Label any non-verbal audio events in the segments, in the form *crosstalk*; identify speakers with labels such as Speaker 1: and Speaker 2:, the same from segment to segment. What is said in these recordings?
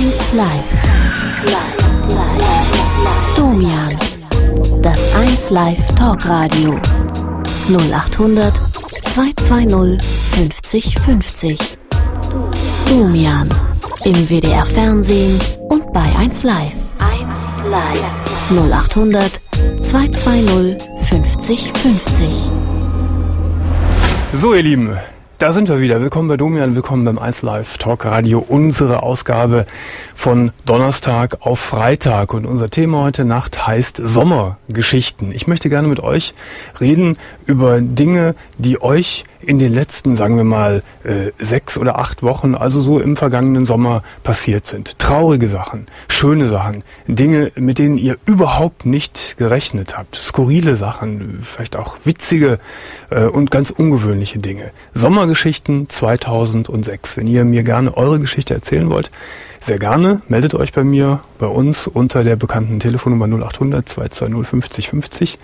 Speaker 1: 1 Live. Domian. Das 1 Live Talkradio. 0800 220 50 50. Domian. Im WDR Fernsehen und bei 1 Live. 1 Live. 0800 220 50 50.
Speaker 2: So, ihr Lieben, da sind wir wieder. Willkommen bei Domian, willkommen beim 1 Live Talk Radio. Unsere Ausgabe von Donnerstag auf Freitag. Und unser Thema heute Nacht heißt Sommergeschichten. Ich möchte gerne mit euch reden über Dinge, die euch in den letzten, sagen wir mal, äh, sechs oder acht Wochen, also so im vergangenen Sommer passiert sind. Traurige Sachen, schöne Sachen, Dinge, mit denen ihr überhaupt nicht gerechnet habt. Skurrile Sachen, vielleicht auch witzige äh, und ganz ungewöhnliche Dinge. Sommergeschichten 2006. Wenn ihr mir gerne eure Geschichte erzählen wollt, sehr gerne. Meldet euch bei mir, bei uns unter der bekannten Telefonnummer 0800 220 50 50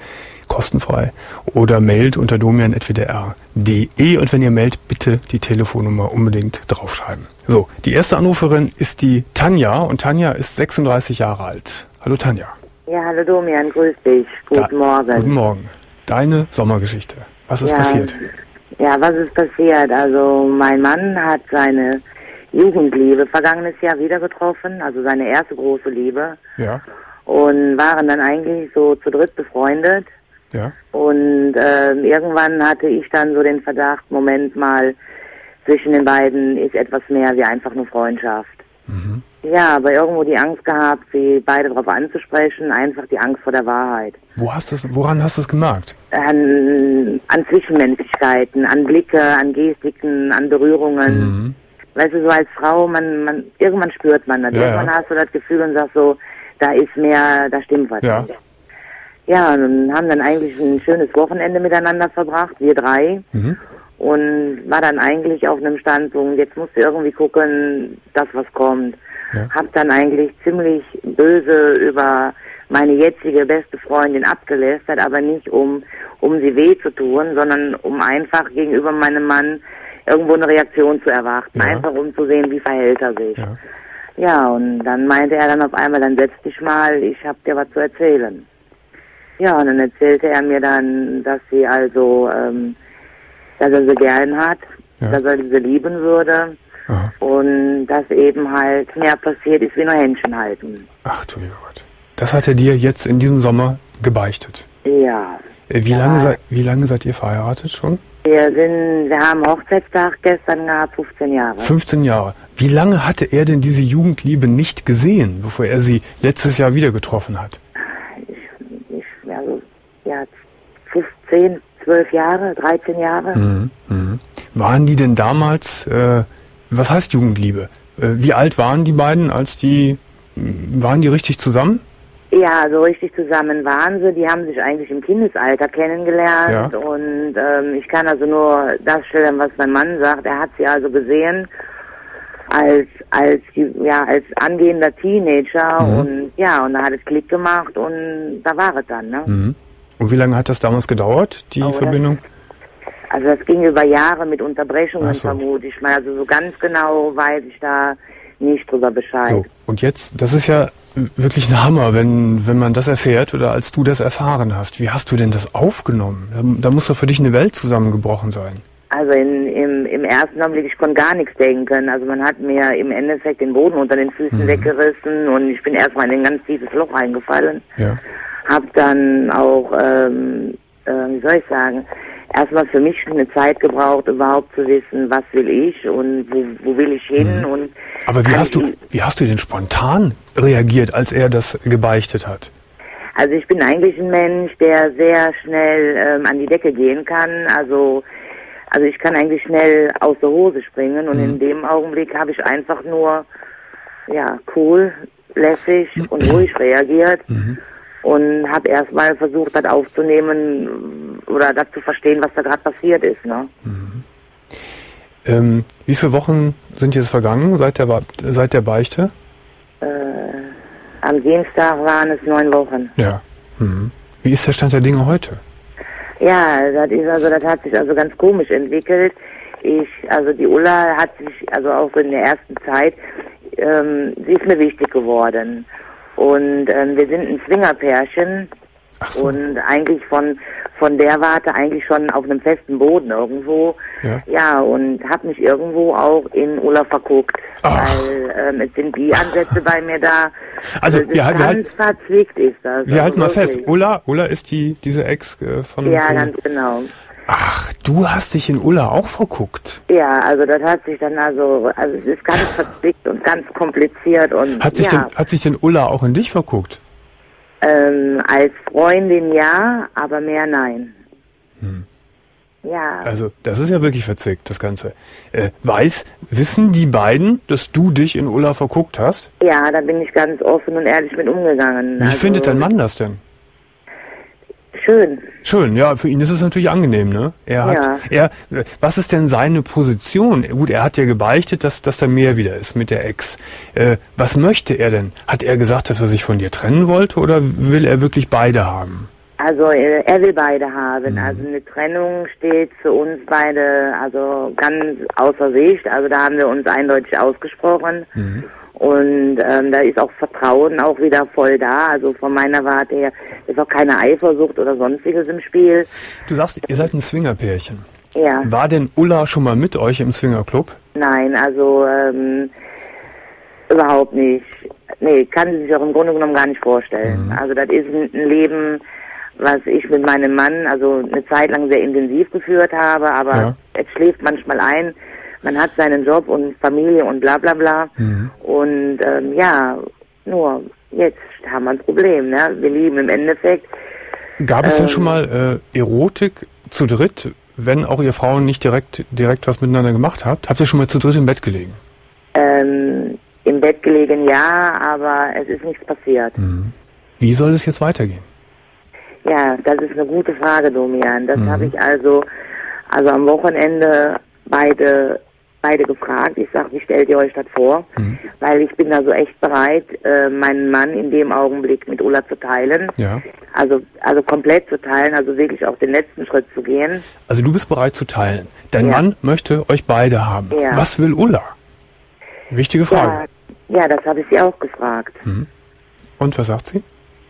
Speaker 2: kostenfrei oder mailt unter domian.wdr.de und wenn ihr mailt, bitte die Telefonnummer unbedingt draufschreiben. So, die erste Anruferin ist die Tanja und Tanja ist 36 Jahre alt. Hallo Tanja.
Speaker 3: Ja, hallo Domian, grüß dich. Guten
Speaker 2: Da-
Speaker 3: Morgen.
Speaker 2: Guten Morgen. Deine Sommergeschichte. Was ist
Speaker 3: ja,
Speaker 2: passiert?
Speaker 3: Ja, was ist passiert? Also mein Mann hat seine Jugendliebe vergangenes Jahr wieder getroffen, also seine erste große Liebe
Speaker 2: Ja,
Speaker 3: und waren dann eigentlich so zu dritt befreundet.
Speaker 2: Ja.
Speaker 3: Und ähm, irgendwann hatte ich dann so den Verdacht, Moment mal, zwischen den beiden ist etwas mehr wie einfach nur Freundschaft.
Speaker 2: Mhm.
Speaker 3: Ja, aber irgendwo die Angst gehabt, sie beide darauf anzusprechen, einfach die Angst vor der Wahrheit.
Speaker 2: Wo hast du's, woran hast du es gemerkt?
Speaker 3: An, an Zwischenmenschlichkeiten, an Blicke, an Gestiken, an Berührungen.
Speaker 2: Mhm.
Speaker 3: Weißt du, so als Frau, man, man, irgendwann spürt man das.
Speaker 2: Ja,
Speaker 3: irgendwann
Speaker 2: ja.
Speaker 3: hast du das Gefühl und sagst so, da ist mehr, da stimmt was.
Speaker 2: Ja.
Speaker 3: nicht. Ja, und haben dann eigentlich ein schönes Wochenende miteinander verbracht, wir drei.
Speaker 2: Mhm.
Speaker 3: Und war dann eigentlich auf einem Standpunkt, jetzt musst du irgendwie gucken, das was kommt.
Speaker 2: Ja.
Speaker 3: Hab dann eigentlich ziemlich böse über meine jetzige beste Freundin abgelästert, aber nicht um, um sie weh zu tun, sondern um einfach gegenüber meinem Mann irgendwo eine Reaktion zu erwarten.
Speaker 2: Ja.
Speaker 3: Einfach um zu sehen, wie verhält er sich.
Speaker 2: Ja.
Speaker 3: Ja, und dann meinte er dann auf einmal, dann setz dich mal, ich hab dir was zu erzählen. Ja, und dann erzählte er mir dann, dass sie also, ähm, dass er sie gern hat,
Speaker 2: Ja.
Speaker 3: dass er sie lieben würde
Speaker 2: Aha.
Speaker 3: und dass eben halt mehr passiert ist wie nur Händchen halten.
Speaker 2: Ach du lieber Gott. Das hat er dir jetzt in diesem Sommer gebeichtet.
Speaker 3: Ja,
Speaker 2: Äh, Wie,
Speaker 3: Ja.
Speaker 2: lange, sei, wie lange seid ihr verheiratet schon?
Speaker 3: wir sind, wir haben Hochzeitstag gestern gehabt, 15 Jahre.
Speaker 2: 15 Jahre. Wie lange hatte er denn diese Jugendliebe nicht gesehen, bevor er sie letztes Jahr wieder getroffen hat?
Speaker 3: Ich, ich, ja, so, ja, 15, 12 Jahre, 13 Jahre.
Speaker 2: Mhm. Mhm. Waren die denn damals, äh, was heißt Jugendliebe? Äh, wie alt waren die beiden, als die, waren die richtig zusammen?
Speaker 3: Ja, so richtig zusammen waren sie. Die haben sich eigentlich im Kindesalter kennengelernt
Speaker 2: Ja.
Speaker 3: und ähm, ich kann also nur das stellen, was mein Mann sagt. Er hat sie also gesehen als als ja als angehender Teenager
Speaker 2: Mhm.
Speaker 3: und ja und da hat es Klick gemacht und da war es dann. Ne?
Speaker 2: Mhm. Und wie lange hat das damals gedauert, die
Speaker 3: Oh, das-
Speaker 2: Verbindung?
Speaker 3: Also das ging über Jahre mit Unterbrechungen
Speaker 2: so.
Speaker 3: vermute ich mal. Also so ganz genau weiß ich da nicht drüber Bescheid.
Speaker 2: So, und jetzt, das ist ja wirklich ein Hammer, wenn, wenn man das erfährt oder als du das erfahren hast. Wie hast du denn das aufgenommen? Da, da muss doch für dich eine Welt zusammengebrochen sein.
Speaker 3: Also in, im, im ersten Augenblick, ich konnte gar nichts denken. Also man hat mir im Endeffekt den Boden unter den Füßen
Speaker 2: Mhm.
Speaker 3: weggerissen und ich bin erstmal in ein ganz tiefes Loch reingefallen.
Speaker 2: Ja.
Speaker 3: Hab dann auch, ähm, äh, wie soll ich sagen, erstmal für mich eine Zeit gebraucht, überhaupt zu wissen, was will ich und wo, wo will ich hin und
Speaker 2: Mhm. Aber wie
Speaker 3: kann
Speaker 2: hast du, wie hast du denn spontan reagiert, als er das gebeichtet hat?
Speaker 3: Also ich bin eigentlich ein Mensch, der sehr schnell ähm, an die Decke gehen kann. Also also ich kann eigentlich schnell aus der Hose springen und in dem Augenblick habe ich einfach nur ja cool, lässig und ruhig *clears throat* reagiert und habe erstmal versucht, das aufzunehmen oder das zu verstehen, was da gerade passiert ist. Ne?
Speaker 2: Ähm, wie viele Wochen sind jetzt vergangen seit der, seit der Beichte?
Speaker 3: Äh, am Dienstag waren es neun Wochen.
Speaker 2: Ja. Mhm. Wie ist der Stand der Dinge heute?
Speaker 3: Ja, das ist also, das hat sich also ganz komisch entwickelt. Ich, also die Ulla hat sich, also auch in der ersten Zeit, ähm, sie ist mir wichtig geworden. Und ähm, wir sind ein Swingerpärchen
Speaker 2: so.
Speaker 3: und eigentlich von von der Warte eigentlich schon auf einem festen Boden irgendwo.
Speaker 2: Ja.
Speaker 3: Ja, und habe mich irgendwo auch in Ulla verguckt,
Speaker 2: Ach.
Speaker 3: weil ähm, es sind die Ansätze bei mir da.
Speaker 2: Also, wir halten- wir
Speaker 3: ganz verzwickt ist das.
Speaker 2: Wir
Speaker 3: also
Speaker 2: halten mal fest. Ulla, Ulla ist die, diese Ex äh, von,
Speaker 3: Ja,
Speaker 2: von
Speaker 3: ganz genau.
Speaker 2: Ach, du hast dich in Ulla auch verguckt.
Speaker 3: Ja, also das hat sich dann also, also es ist ganz verzwickt und ganz kompliziert und
Speaker 2: Hat sich,
Speaker 3: ja,
Speaker 2: denn, hat sich denn Ulla auch in dich verguckt?
Speaker 3: ähm, als Freundin ja, aber mehr nein. Ja,
Speaker 2: Hm. Also, das ist ja wirklich verzwickt, das Ganze. Äh, weiß, wissen die beiden, dass du dich in Ulla verguckt hast?
Speaker 3: ja, da bin ich ganz offen und ehrlich mit umgegangen.
Speaker 2: Wie
Speaker 3: also,
Speaker 2: findet dein Mann das denn?
Speaker 3: Schön.
Speaker 2: Schön, ja, für ihn ist es natürlich angenehm, ne? Er hat,
Speaker 3: Ja.
Speaker 2: er, was ist denn seine Position? Gut, er hat ja gebeichtet, dass, dass da mehr wieder ist mit der Ex. Äh, was möchte er denn? Hat er gesagt, dass er sich von dir trennen wollte oder will er wirklich beide haben?
Speaker 3: Also er will beide haben.
Speaker 2: Mhm.
Speaker 3: Also eine Trennung steht für uns beide also ganz außer Sicht. Also da haben wir uns eindeutig ausgesprochen.
Speaker 2: Mhm.
Speaker 3: Und ähm, da ist auch Vertrauen auch wieder voll da. Also von meiner Warte her ist auch keine Eifersucht oder sonstiges im Spiel.
Speaker 2: Du sagst, ihr seid ein Swingerpärchen.
Speaker 3: Ja,
Speaker 2: War denn Ulla schon mal mit euch im Swingerclub?
Speaker 3: nein, also ähm, überhaupt nicht. Nee, kann sie sich auch im Grunde genommen gar nicht vorstellen. Also das ist ein, ein Leben, was ich mit meinem Mann also eine Zeit lang sehr intensiv geführt habe, aber
Speaker 2: Ja.
Speaker 3: es schläft manchmal ein. Man hat seinen Job und Familie und bla bla bla. Und ähm, ja, nur jetzt haben wir ein Problem. Ne? Wir lieben im Endeffekt.
Speaker 2: Gab es denn
Speaker 3: Ähm.
Speaker 2: schon mal äh, Erotik zu dritt, wenn auch ihr Frauen nicht direkt, direkt was miteinander gemacht habt? Habt ihr schon mal zu dritt im Bett gelegen?
Speaker 3: Ähm, Im Bett gelegen, ja, aber es ist nichts passiert.
Speaker 2: Wie soll es jetzt weitergehen?
Speaker 3: Ja, das ist eine gute Frage, Domian. Das
Speaker 2: Mhm.
Speaker 3: habe ich also, also am Wochenende beide, beide gefragt. Ich sage, wie stellt ihr euch das vor?
Speaker 2: Mhm.
Speaker 3: Weil ich bin also echt bereit, äh, meinen Mann in dem Augenblick mit Ulla zu teilen.
Speaker 2: Ja.
Speaker 3: Also, also komplett zu teilen, also wirklich auch den letzten Schritt zu gehen.
Speaker 2: Also du bist bereit zu teilen. Dein
Speaker 3: Ja.
Speaker 2: Mann möchte euch beide haben.
Speaker 3: Ja.
Speaker 2: Was will Ulla? Wichtige Frage.
Speaker 3: Ja, ja, das habe ich sie auch gefragt.
Speaker 2: Und was sagt sie?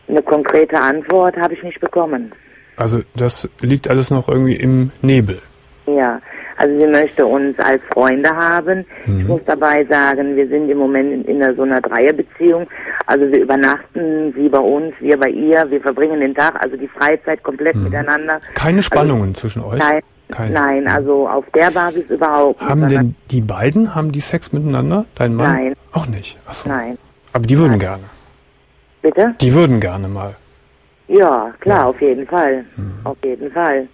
Speaker 3: Eine konkrete Antwort habe ich nicht bekommen.
Speaker 2: Also das liegt alles noch irgendwie im Nebel.
Speaker 3: Ja, also sie möchte uns als Freunde haben. Ich muss dabei sagen, wir sind im Moment in, in einer, so einer Dreierbeziehung. Also wir übernachten, sie bei uns, wir bei ihr. Wir verbringen den Tag, also die Freizeit komplett miteinander.
Speaker 2: Keine Spannungen zwischen euch?
Speaker 3: Nein,
Speaker 2: Keine.
Speaker 3: nein, also auf der Basis überhaupt.
Speaker 2: Haben denn die beiden, haben die Sex miteinander? Dein Mann?
Speaker 3: Nein.
Speaker 2: Auch nicht. Achso.
Speaker 3: Nein.
Speaker 2: Aber die würden gerne.
Speaker 3: Bitte?
Speaker 2: Die würden gerne mal.
Speaker 3: Ja, klar, auf jeden Fall. Auf jeden Fall.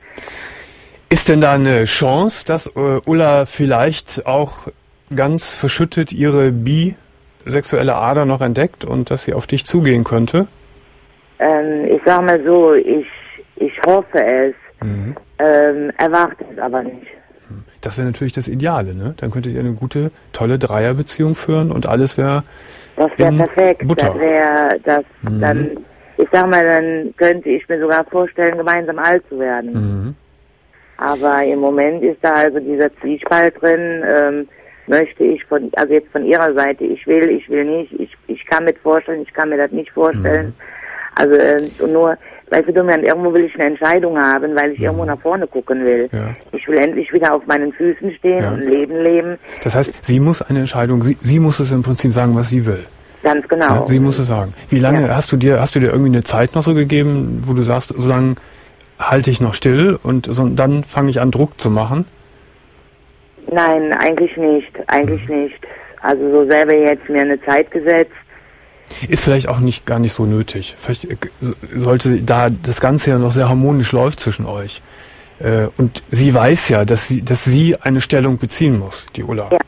Speaker 2: Ist denn da eine Chance, dass äh, Ulla vielleicht auch ganz verschüttet ihre bisexuelle Ader noch entdeckt und dass sie auf dich zugehen könnte?
Speaker 3: Ähm, ich sag mal so, ich, ich hoffe es, ähm, erwarte es aber nicht.
Speaker 2: Das wäre natürlich das Ideale, ne? Dann könntet ihr eine gute, tolle Dreierbeziehung führen und alles wäre
Speaker 3: Das wäre perfekt.
Speaker 2: Butter.
Speaker 3: Das wäre, das, dann, ich sag mal, dann könnte ich mir sogar vorstellen, gemeinsam alt zu werden.
Speaker 2: Mhm.
Speaker 3: Aber im Moment ist da also dieser Zwiespalt drin, ähm, möchte ich von, also jetzt von ihrer Seite, ich will, ich will nicht, ich, ich kann mir vorstellen, ich kann mir das nicht vorstellen.
Speaker 2: Mhm.
Speaker 3: Also, äh, nur, weißt du, Domian, irgendwo will ich eine Entscheidung haben, weil ich irgendwo nach vorne gucken will.
Speaker 2: Mhm. Ja.
Speaker 3: Ich will endlich wieder auf meinen Füßen stehen
Speaker 2: Ja.
Speaker 3: und Leben leben.
Speaker 2: Das heißt, sie muss eine Entscheidung, sie, sie muss es im Prinzip sagen, was sie will.
Speaker 3: Ganz genau.
Speaker 2: Ja, sie muss es sagen. Wie lange hast du dir, hast du dir irgendwie eine Zeit noch so gegeben, wo du sagst, so lange halte ich noch still und so, dann fange ich an, Druck zu machen?
Speaker 3: Nein, eigentlich nicht. Eigentlich nicht. Also so selber jetzt mir eine Zeit gesetzt.
Speaker 2: Ist vielleicht auch nicht gar nicht so nötig. Vielleicht äh, so- sollte sie- da das Ganze ja noch sehr harmonisch läuft zwischen euch. Äh, und sie weiß ja, dass sie, dass sie eine Stellung beziehen muss, die Ulla.
Speaker 3: Ja,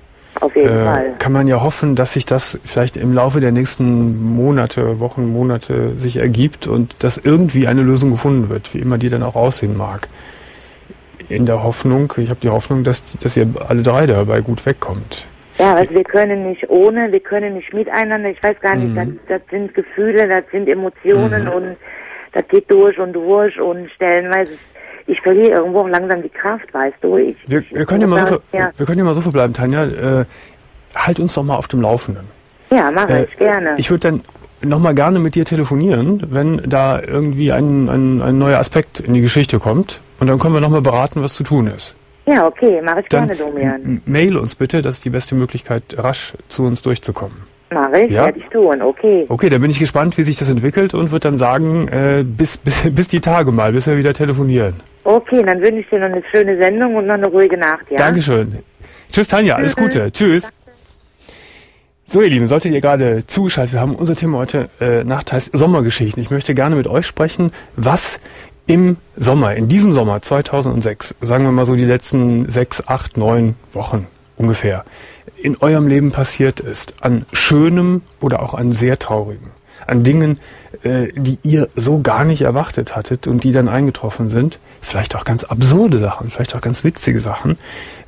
Speaker 3: auf jeden
Speaker 2: Äh,
Speaker 3: Fall.
Speaker 2: kann man ja hoffen, dass sich das vielleicht im Laufe der nächsten Monate, Wochen, Monate sich ergibt und dass irgendwie eine Lösung gefunden wird, wie immer die dann auch aussehen mag. In der Hoffnung, ich habe die Hoffnung, dass, dass ihr alle drei dabei gut wegkommt.
Speaker 3: Ja, also wir können nicht ohne, wir können nicht miteinander. Ich weiß gar nicht, das, das sind Gefühle, das sind Emotionen und das geht durch und durch und stellenweise, ich verliere irgendwo auch langsam die Kraft, weißt du. Ich,
Speaker 2: Wir, wir, können ja mal so,
Speaker 3: ja,
Speaker 2: wir können ja mal so verbleiben, Tanja. Äh, halt uns doch mal auf dem Laufenden.
Speaker 3: Ja, mache ich gerne.
Speaker 2: Ich würde dann nochmal gerne mit dir telefonieren, wenn da irgendwie ein, ein, ein neuer Aspekt in die Geschichte kommt. Und dann können wir nochmal beraten, was zu tun ist.
Speaker 3: Ja, okay, mache ich
Speaker 2: Dann
Speaker 3: gerne, Domian.
Speaker 2: mail uns bitte, das ist die beste Möglichkeit, rasch zu uns durchzukommen.
Speaker 3: Mache ich,
Speaker 2: Ja?
Speaker 3: werde ich tun, okay.
Speaker 2: Okay, dann bin ich gespannt, wie sich das entwickelt und würde dann sagen, äh, bis, *laughs* bis, bis die Tage mal, bis wir wieder telefonieren.
Speaker 3: Okay, dann wünsche ich dir noch eine schöne Sendung und noch eine ruhige Nacht, ja?
Speaker 2: Dankeschön. Tschüss, Tanja, alles Gute. Tschüss. So, ihr Lieben, solltet ihr gerade zugeschaltet haben, unser Thema heute äh, Nacht heißt Sommergeschichten. Ich möchte gerne mit euch sprechen, was im Sommer, in diesem Sommer 2006, sagen wir mal so die letzten sechs, acht, neun Wochen ungefähr, in eurem Leben passiert ist, an schönem oder auch an sehr traurigem, an Dingen, äh, die ihr so gar nicht erwartet hattet und die dann eingetroffen sind, vielleicht auch ganz absurde Sachen, vielleicht auch ganz witzige Sachen,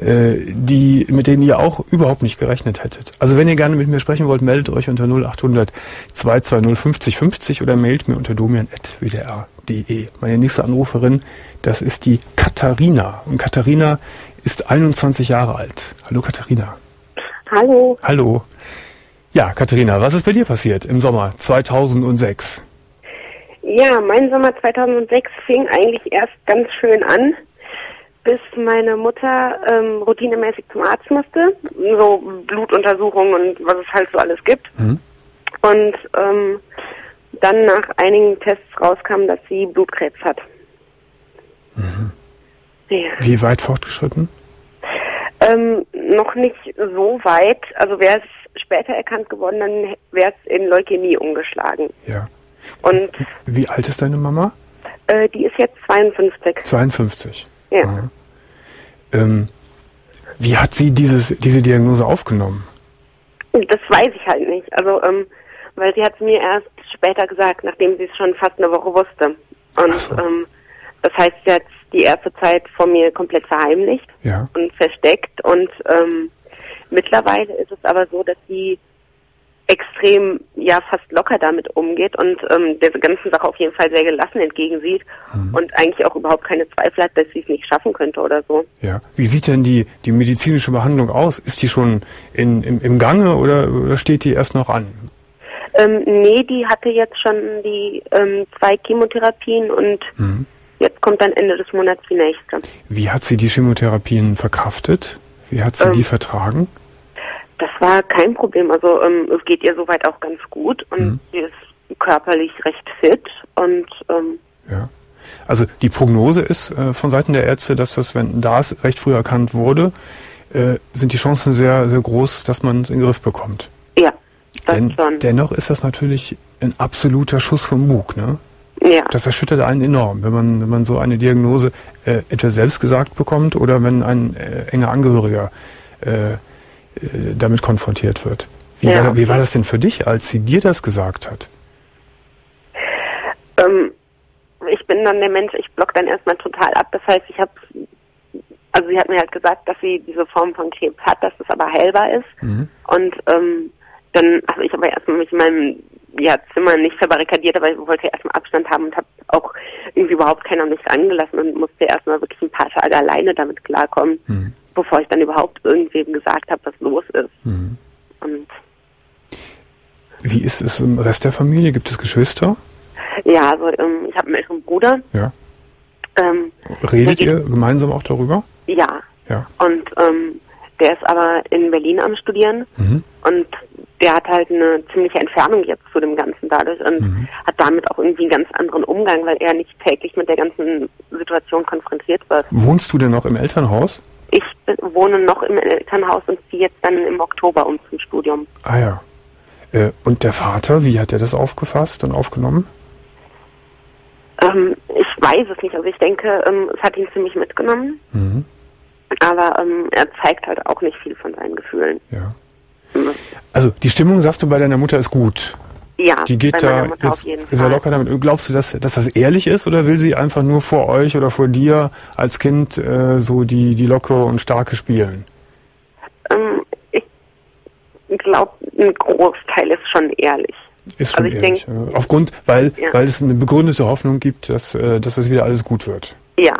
Speaker 2: äh, die mit denen ihr auch überhaupt nicht gerechnet hättet. Also wenn ihr gerne mit mir sprechen wollt, meldet euch unter 0800 220 50 50 oder mailt mir unter domian.wdr.de. Meine nächste Anruferin, das ist die Katharina. Und Katharina ist 21 Jahre alt. Hallo Katharina.
Speaker 4: Hallo.
Speaker 2: Hallo. Ja, Katharina, was ist bei dir passiert im Sommer 2006?
Speaker 4: Ja, mein Sommer 2006 fing eigentlich erst ganz schön an, bis meine Mutter ähm, routinemäßig zum Arzt musste. So Blutuntersuchungen und was es halt so alles gibt.
Speaker 2: Mhm.
Speaker 4: Und ähm, dann nach einigen Tests rauskam, dass sie Blutkrebs hat. Ja.
Speaker 2: Wie weit fortgeschritten?
Speaker 4: Ähm, noch nicht so weit. Also wäre es später erkannt geworden, dann wäre es in Leukämie umgeschlagen.
Speaker 2: Ja.
Speaker 4: Und
Speaker 2: Wie alt ist deine Mama?
Speaker 4: äh, die ist jetzt 52.
Speaker 2: 52.
Speaker 4: Ja.
Speaker 2: Ähm, wie hat sie dieses, diese Diagnose aufgenommen?
Speaker 4: Das weiß ich halt nicht. Also, ähm, weil sie hat es mir erst später gesagt, nachdem sie es schon fast eine Woche wusste. Und
Speaker 2: Ach so.
Speaker 4: ähm, das heißt, sie hat die erste Zeit vor mir komplett verheimlicht
Speaker 2: Ja.
Speaker 4: und versteckt. Und ähm, mittlerweile ist es aber so, dass sie extrem, ja, fast locker damit umgeht und ähm, der ganzen Sache auf jeden Fall sehr gelassen entgegensieht
Speaker 2: Mhm.
Speaker 4: und eigentlich auch überhaupt keine Zweifel hat, dass sie es nicht schaffen könnte oder so.
Speaker 2: Ja. Wie sieht denn die, die medizinische Behandlung aus? Ist die schon in, im, im Gange oder, oder steht die erst noch an?
Speaker 4: Ähm, nee, die hatte jetzt schon die ähm, zwei Chemotherapien und
Speaker 2: Mhm.
Speaker 4: Jetzt kommt dann Ende des Monats die nächste.
Speaker 2: Wie hat sie die Chemotherapien verkraftet? Wie hat sie
Speaker 4: Ähm,
Speaker 2: die vertragen?
Speaker 4: Das war kein Problem. Also ähm, es geht ihr soweit auch ganz gut und
Speaker 2: Mhm.
Speaker 4: sie ist körperlich recht fit und ähm,
Speaker 2: Ja. Also die Prognose ist äh, von Seiten der Ärzte, dass das, wenn das recht früh erkannt wurde, äh, sind die Chancen sehr, sehr groß, dass man es in den Griff bekommt.
Speaker 4: ja, das
Speaker 2: Den,
Speaker 4: schon.
Speaker 2: dennoch ist das natürlich ein absoluter Schuss vom Bug. Ne?
Speaker 4: Ja.
Speaker 2: Das erschüttert einen enorm, wenn man, wenn man so eine Diagnose äh, etwa selbst gesagt bekommt oder wenn ein äh, enger Angehöriger äh, äh, damit konfrontiert wird. Wie,
Speaker 4: Ja.
Speaker 2: war, wie war das denn für dich, als sie dir das gesagt hat?
Speaker 4: Ähm, ich bin dann der Mensch, ich block dann erstmal total ab. Das heißt, ich habe, also sie hat mir halt gesagt, dass sie diese Form von Krebs hat, dass es aber heilbar ist.
Speaker 2: Mhm.
Speaker 4: Und ähm, dann habe ich aber erstmal mich in meinem ja, Zimmer nicht verbarrikadiert, aber ich wollte erstmal Abstand haben und habe auch irgendwie überhaupt keiner mich rangelassen und musste erstmal wirklich ein paar Tage alleine damit klarkommen,
Speaker 2: Mhm.
Speaker 4: bevor ich dann überhaupt irgendwem gesagt habe, was los ist.
Speaker 2: Mhm.
Speaker 4: Und
Speaker 2: Wie ist es im Rest der Familie? Gibt es Geschwister?
Speaker 4: ja, also ähm, ich habe einen älteren Bruder.
Speaker 2: Ja.
Speaker 4: Ähm,
Speaker 2: Redet ihr gemeinsam auch darüber?
Speaker 4: ja,
Speaker 2: Ja.
Speaker 4: und ähm, der ist aber in Berlin am Studieren
Speaker 2: Mhm.
Speaker 4: und der hat halt eine ziemliche Entfernung jetzt zu dem Ganzen dadurch und
Speaker 2: Mhm.
Speaker 4: hat damit auch irgendwie einen ganz anderen Umgang, weil er nicht täglich mit der ganzen Situation konfrontiert wird.
Speaker 2: Wohnst du denn noch im Elternhaus?
Speaker 4: Ich bin, wohne noch im Elternhaus und ziehe jetzt dann im Oktober um zum Studium.
Speaker 2: Ah ja. Äh, und der Vater, wie hat er das aufgefasst und aufgenommen?
Speaker 4: Ähm, ich weiß es nicht, also ich denke, ähm, es hat ihn ziemlich mitgenommen,
Speaker 2: Mhm.
Speaker 4: aber ähm, er zeigt halt auch nicht viel von seinen Gefühlen.
Speaker 2: Ja. Also die Stimmung, sagst du, bei deiner Mutter ist gut.
Speaker 4: Ja,
Speaker 2: Die geht da
Speaker 4: jeden
Speaker 2: sehr
Speaker 4: Fall.
Speaker 2: locker damit. Glaubst du, dass, dass das ehrlich ist oder will sie einfach nur vor euch oder vor dir als Kind äh, so die, die lockere und starke spielen?
Speaker 4: Ähm, ich glaube, ein Großteil ist schon ehrlich.
Speaker 2: Ist schon
Speaker 4: Also ich
Speaker 2: ehrlich. äh, Aufgrund, weil,
Speaker 4: Ja.
Speaker 2: weil es eine begründete Hoffnung gibt, dass, äh, dass es wieder alles gut wird.
Speaker 4: Ja,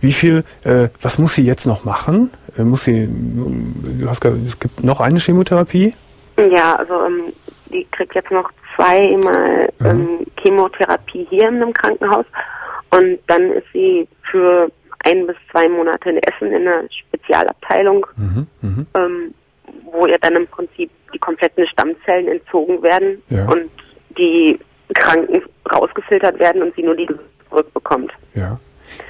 Speaker 2: Wie viel, äh, was muss sie jetzt noch machen? Äh, muss sie, du hast gesagt, es gibt noch eine Chemotherapie?
Speaker 4: Ja, also ähm, die kriegt jetzt noch zweimal
Speaker 2: Mhm.
Speaker 4: Chemotherapie hier in einem Krankenhaus und dann ist sie für ein bis zwei Monate in Essen in einer Spezialabteilung,
Speaker 2: Mhm. Mhm.
Speaker 4: ähm, wo ihr dann im Prinzip die kompletten Stammzellen entzogen werden
Speaker 2: Ja.
Speaker 4: und die Kranken rausgefiltert werden und sie nur die zurückbekommt.
Speaker 2: Ja.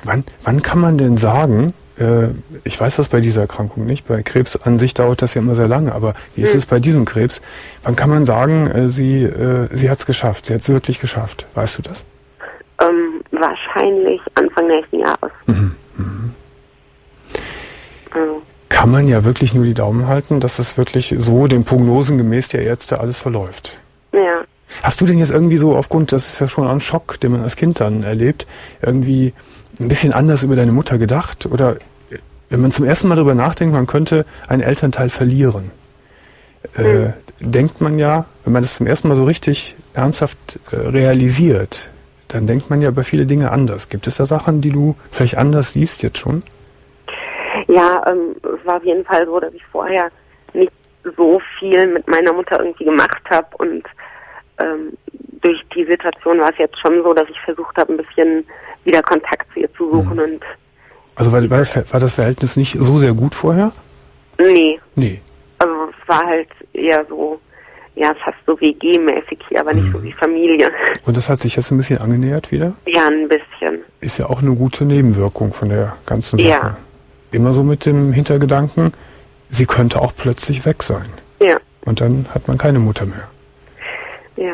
Speaker 2: Wann, wann kann man denn sagen, äh, ich weiß das bei dieser Erkrankung nicht, bei Krebs an sich dauert das ja immer sehr lange, aber wie ist es bei diesem Krebs? Wann kann man sagen, äh, sie, äh, sie hat es geschafft, sie hat es wirklich geschafft? Weißt du das?
Speaker 4: Ähm, wahrscheinlich Anfang nächsten Jahres.
Speaker 2: Mhm.
Speaker 4: Also,
Speaker 2: Kann man ja wirklich nur die Daumen halten, dass es wirklich so den Prognosen gemäß der Ärzte alles verläuft.
Speaker 4: ja.
Speaker 2: Hast du denn jetzt irgendwie so aufgrund, das ist ja schon ein Schock, den man als Kind dann erlebt, irgendwie ein bisschen anders über deine Mutter gedacht? Oder äh, wenn man zum ersten Mal darüber nachdenkt, man könnte einen Elternteil verlieren, äh, denkt man ja, wenn man das zum ersten Mal so richtig ernsthaft äh, realisiert, dann denkt man ja über viele Dinge anders. Gibt es da Sachen, die du vielleicht anders siehst jetzt schon?
Speaker 4: Ja, ähm, es war auf jeden Fall so, dass ich vorher nicht so viel mit meiner Mutter irgendwie gemacht habe und ähm, durch die Situation war es jetzt schon so, dass ich versucht habe, ein bisschen wieder Kontakt zu ihr zu suchen und
Speaker 2: Also war, war, das, war das Verhältnis nicht so sehr gut vorher?
Speaker 4: nee,
Speaker 2: Nee.
Speaker 4: also es war halt eher so, ja, fast so WG-mäßig hier, aber nicht so wie Familie.
Speaker 2: Und das hat sich jetzt ein bisschen angenähert wieder?
Speaker 4: Ja, ein bisschen.
Speaker 2: Ist ja auch eine gute Nebenwirkung von der ganzen Sache.
Speaker 4: Ja.
Speaker 2: Immer so mit dem Hintergedanken, sie könnte auch plötzlich weg sein.
Speaker 4: Ja,
Speaker 2: Und dann hat man keine Mutter mehr.
Speaker 4: Ja.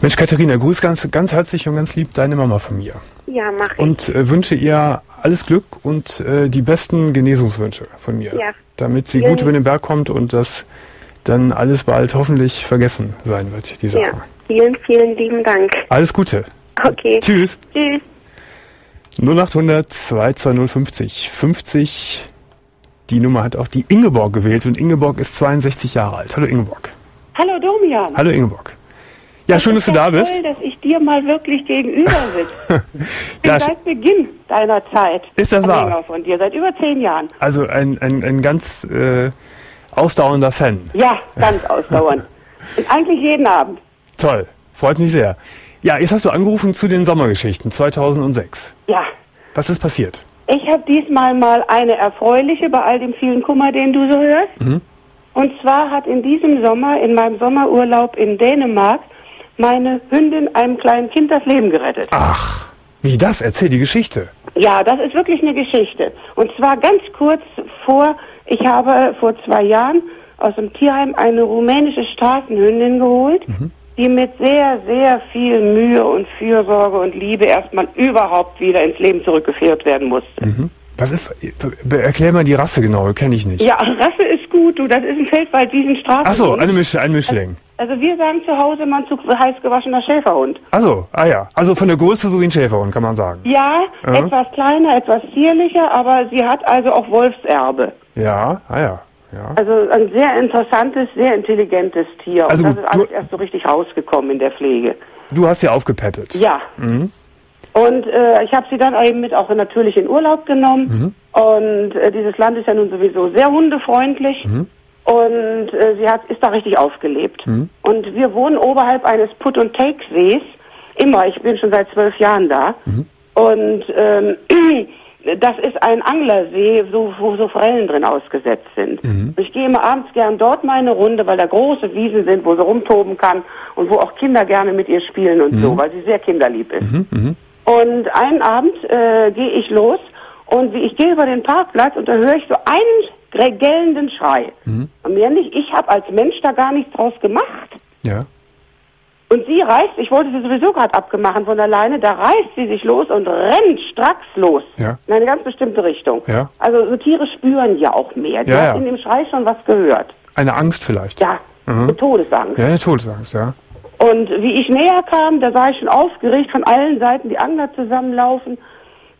Speaker 2: Mensch, Katharina, grüß ganz, ganz herzlich und ganz lieb deine Mama von mir.
Speaker 4: Ja, mach ich.
Speaker 2: Und äh, wünsche ihr alles Glück und äh, die besten Genesungswünsche von mir.
Speaker 4: Ja.
Speaker 2: Damit sie
Speaker 4: Vielen-
Speaker 2: gut über den Berg kommt und das dann alles bald hoffentlich vergessen sein wird, die Sache.
Speaker 4: Ja, vielen, vielen lieben Dank.
Speaker 2: Alles Gute.
Speaker 4: Okay.
Speaker 2: Tschüss.
Speaker 4: Tschüss.
Speaker 2: 0800 22050 50. Die Nummer hat auch die Ingeborg gewählt und Ingeborg ist 62 Jahre alt. Hallo Ingeborg.
Speaker 5: Hallo Domian.
Speaker 2: Hallo Ingeborg. Ja, schön, dass du da bist.
Speaker 5: Toll, dass ich dir mal wirklich gegenüber *laughs* sitze.
Speaker 2: Ja,
Speaker 5: seit Beginn deiner Zeit
Speaker 2: Ist das wahr?
Speaker 5: Von dir, seit über zehn Jahren.
Speaker 2: also ein, ein, ein ganz äh, ausdauernder Fan.
Speaker 5: Ja, ganz ausdauernd. *laughs* Und eigentlich jeden Abend.
Speaker 2: Toll, freut mich sehr. Ja, jetzt hast du angerufen zu den Sommergeschichten 2006.
Speaker 5: Ja.
Speaker 2: Was ist passiert?
Speaker 5: Ich habe diesmal mal eine erfreuliche bei all dem vielen Kummer, den du so hörst.
Speaker 2: Mhm.
Speaker 5: Und zwar hat in diesem Sommer, in meinem Sommerurlaub in Dänemark, meine Hündin einem kleinen Kind das Leben gerettet.
Speaker 2: Ach, wie das? Erzähl die Geschichte.
Speaker 5: Ja, das ist wirklich eine Geschichte. Und zwar ganz kurz vor, ich habe vor zwei Jahren aus dem Tierheim eine rumänische Straßenhündin geholt, die mit sehr, sehr viel Mühe und Fürsorge und Liebe erstmal überhaupt wieder ins Leben zurückgeführt werden musste.
Speaker 2: Was ist, erklär mal die Rasse genau, kenne ich nicht.
Speaker 5: Ja, Rasse ist gut, du, das ist ein Feldwaldwiesen-Straßenhund.
Speaker 2: Ach so, eine Misch, ein Mischling.
Speaker 5: Also wir sagen zu Hause, man zu heiß gewaschener Schäferhund.
Speaker 2: Ach so, ah ja. Also von der Größe so wie ein Schäferhund, kann man sagen.
Speaker 5: Ja,
Speaker 2: Ja.
Speaker 5: etwas kleiner, etwas zierlicher, aber sie hat also auch Wolfserbe.
Speaker 2: Ja, ah ja. ja.
Speaker 5: Also ein sehr interessantes, sehr intelligentes Tier.
Speaker 2: Also
Speaker 5: und
Speaker 2: gut,
Speaker 5: das ist alles erst so richtig rausgekommen in der Pflege.
Speaker 2: Du hast ja aufgepäppelt.
Speaker 5: Ja.
Speaker 2: Mhm.
Speaker 5: Und äh, ich habe sie dann eben mit auch natürlich in Urlaub genommen.
Speaker 2: Mhm.
Speaker 5: Und äh, dieses Land ist ja nun sowieso sehr hundefreundlich.
Speaker 2: Mhm.
Speaker 5: Und äh, sie hat, ist da richtig aufgelebt. Und wir wohnen oberhalb eines Put-and-Take-Sees. Immer, ich bin schon seit zwölf Jahren da.
Speaker 2: Mhm.
Speaker 5: Und ähm, *clears throat* das ist ein Anglersee, so, wo so Forellen drin ausgesetzt sind.
Speaker 2: Mhm.
Speaker 5: Ich gehe immer abends gern dort meine Runde, weil da große Wiesen sind, wo sie rumtoben kann und wo auch Kinder gerne mit ihr spielen und
Speaker 2: Mhm.
Speaker 5: so, weil sie sehr kinderlieb ist. Und einen Abend äh, gehe ich los und wie ich gehe über den Parkplatz und da höre ich so einen gellenden Schrei.
Speaker 2: Mhm.
Speaker 5: Und mir nicht, ich habe als Mensch da gar nichts draus gemacht.
Speaker 2: Ja.
Speaker 5: Und sie reißt, ich wollte sie sowieso gerade abgemacht von alleine, da reißt sie sich los und rennt stracks los.
Speaker 2: Ja.
Speaker 5: In eine ganz bestimmte Richtung.
Speaker 2: Ja.
Speaker 5: Also so Tiere spüren ja auch mehr. Die
Speaker 2: Ja,
Speaker 5: hat
Speaker 2: ja.
Speaker 5: in dem Schrei schon was gehört.
Speaker 2: Eine Angst vielleicht.
Speaker 5: Ja,
Speaker 2: Mhm.
Speaker 5: so Todesangst.
Speaker 2: Ja, eine Todesangst, ja.
Speaker 5: Und wie ich näher kam, da sah ich schon aufgeregt von allen Seiten die Angler zusammenlaufen.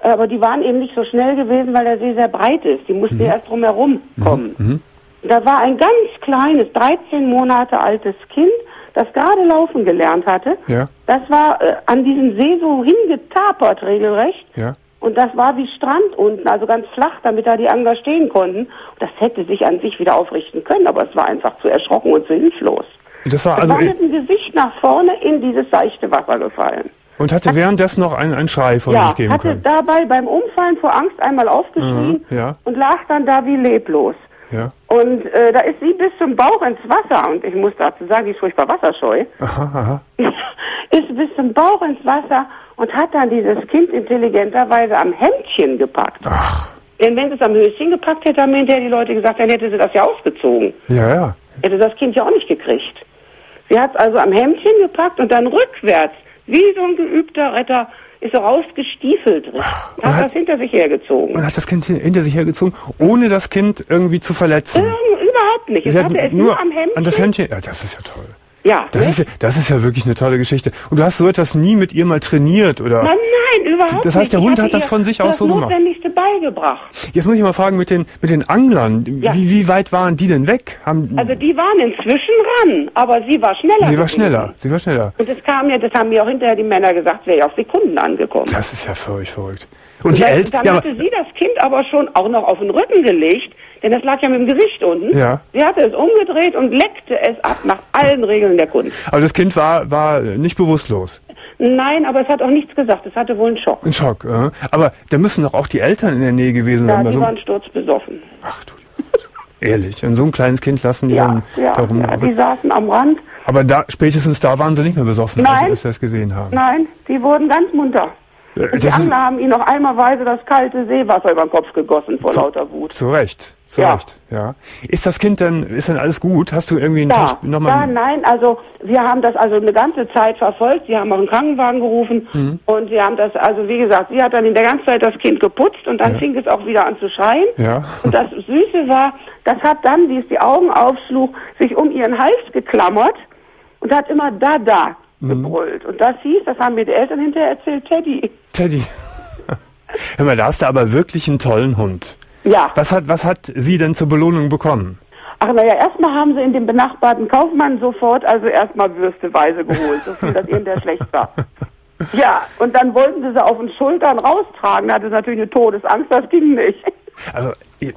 Speaker 5: Aber die waren eben nicht so schnell gewesen, weil der See sehr breit ist. Die mussten
Speaker 2: Mhm.
Speaker 5: erst drumherum kommen. Da war ein ganz kleines, 13 Monate altes Kind, das gerade laufen gelernt hatte.
Speaker 2: Ja.
Speaker 5: Das war äh, an diesem See so hingetapert regelrecht.
Speaker 2: Ja.
Speaker 5: Und Und das war wie Strand unten, also ganz flach, damit da die Angler stehen konnten. Und das hätte sich an sich wieder aufrichten können, aber es war einfach zu erschrocken und zu hilflos.
Speaker 2: Das war also
Speaker 5: mit dem Gesicht nach vorne in dieses seichte Wasser gefallen.
Speaker 2: und hatte währenddessen noch einen, einen Schrei von
Speaker 5: ja,
Speaker 2: sich geben
Speaker 5: hatte
Speaker 2: können.
Speaker 5: dabei beim Umfallen vor Angst einmal aufgeschrien
Speaker 2: Mhm, ja.
Speaker 5: und lag dann da wie leblos.
Speaker 2: Ja.
Speaker 5: Und äh, da ist sie bis zum Bauch ins Wasser. Und ich muss dazu sagen, die ist furchtbar wasserscheu.
Speaker 2: Aha, aha. *laughs*
Speaker 5: ist bis zum Bauch ins Wasser und hat dann dieses Kind intelligenterweise am Hemdchen gepackt.
Speaker 2: Ach,
Speaker 5: Denn wenn sie es am Höschen gepackt hätte, haben hinterher die Leute gesagt, dann hätte sie das ja ausgezogen.
Speaker 2: ja, ja.
Speaker 5: Hätte das Kind ja auch nicht gekriegt. Sie hat es also am Hemdchen gepackt und dann rückwärts, wie so ein geübter Retter, ist so rausgestiefelt
Speaker 2: und
Speaker 5: Hat
Speaker 2: hat-
Speaker 5: das hinter sich hergezogen.
Speaker 2: Und hat das Kind hinter sich hergezogen, ohne das Kind irgendwie zu verletzen.
Speaker 5: Ähm, überhaupt nicht. Es
Speaker 2: Sie hat
Speaker 5: hatte es nur am Hemdchen.
Speaker 2: an das Hemdchen. Ja, das ist ja toll.
Speaker 5: Ja,
Speaker 2: Das
Speaker 5: ne?
Speaker 2: ist, ja, das ist ja wirklich eine tolle Geschichte. Und du hast so etwas nie mit ihr mal trainiert, oder?
Speaker 5: Nein, nein, überhaupt nicht.
Speaker 2: Das heißt, der
Speaker 5: Ich
Speaker 2: Hund hat das von sich aus
Speaker 5: das
Speaker 2: so gemacht.
Speaker 5: Notwendigste beigebracht.
Speaker 2: Jetzt muss ich mal fragen mit den, mit den Anglern.
Speaker 5: Ja.
Speaker 2: Wie, wie weit waren die denn weg? Haben,
Speaker 5: Also die waren inzwischen ran, aber sie war schneller.
Speaker 2: sie war
Speaker 5: gewesen.
Speaker 2: schneller. Sie war schneller.
Speaker 5: Und das kam ja, das haben mir auch hinterher die Männer gesagt, wäre ja auf Sekunden angekommen.
Speaker 2: Das ist ja völlig verrückt. Und die
Speaker 5: dann,
Speaker 2: Eltern.
Speaker 5: dann
Speaker 2: Ja,
Speaker 5: hatte sie das Kind aber schon auch noch auf den Rücken gelegt, denn das lag ja mit dem Gesicht unten.
Speaker 2: Ja.
Speaker 5: Sie hatte es umgedreht und leckte es ab nach allen Regeln der Kunst.
Speaker 2: aber das Kind war, war nicht bewusstlos.
Speaker 5: Nein, aber es hat auch nichts gesagt. Es hatte wohl einen Schock.
Speaker 2: Ein Schock. Äh. Aber da müssen doch auch die Eltern in der Nähe gewesen
Speaker 5: Ja,
Speaker 2: sein. bei
Speaker 5: die
Speaker 2: so,
Speaker 5: waren sturzbesoffen.
Speaker 2: ach du Ehrlich. Und so ein kleines Kind lassen die
Speaker 5: Ja,
Speaker 2: dann
Speaker 5: ja,
Speaker 2: darum.
Speaker 5: ja, die saßen am Rand.
Speaker 2: aber da, spätestens da waren sie nicht mehr besoffen,
Speaker 5: Nein.
Speaker 2: als sie das gesehen haben.
Speaker 5: Nein, die wurden ganz munter.
Speaker 2: Äh,
Speaker 5: Und die Angler haben ihnen noch einmalweise das kalte Seewasser über den Kopf gegossen vor lauter Wut.
Speaker 2: Zu Recht, zu
Speaker 5: Ja.
Speaker 2: Recht, ja. Ist das Kind denn, ist denn alles gut? Hast du irgendwie einen
Speaker 5: Ja,
Speaker 2: Tag nochmal?
Speaker 5: ja, nein, also wir haben das also eine ganze Zeit verfolgt. Sie haben auch einen Krankenwagen gerufen
Speaker 2: Mhm.
Speaker 5: und sie haben das, also wie gesagt, sie hat dann in der ganzen Zeit das Kind geputzt und dann
Speaker 2: Ja.
Speaker 5: fing es auch wieder an zu schreien.
Speaker 2: Ja.
Speaker 5: Und das Süße war, das hat dann, wie es die Augen aufschlug, sich um ihren Hals geklammert und hat immer da, da
Speaker 2: Mhm.
Speaker 5: gebrüllt. Und das hieß, das haben mir die Eltern hinterher erzählt, Teddy.
Speaker 2: Teddy. *laughs* Hör mal, da hast du aber wirklich einen tollen Hund.
Speaker 5: Ja.
Speaker 2: Was hat, was hat sie denn zur Belohnung bekommen?
Speaker 5: Ach naja, erstmal haben sie in dem benachbarten Kaufmann sofort also erstmal würsteweise geholt, so viel, dass ihnen der schlecht war. *laughs* Ja, und dann wollten sie sie auf den Schultern raustragen. Da hatte sie natürlich eine Todesangst, das ging nicht.
Speaker 2: Also,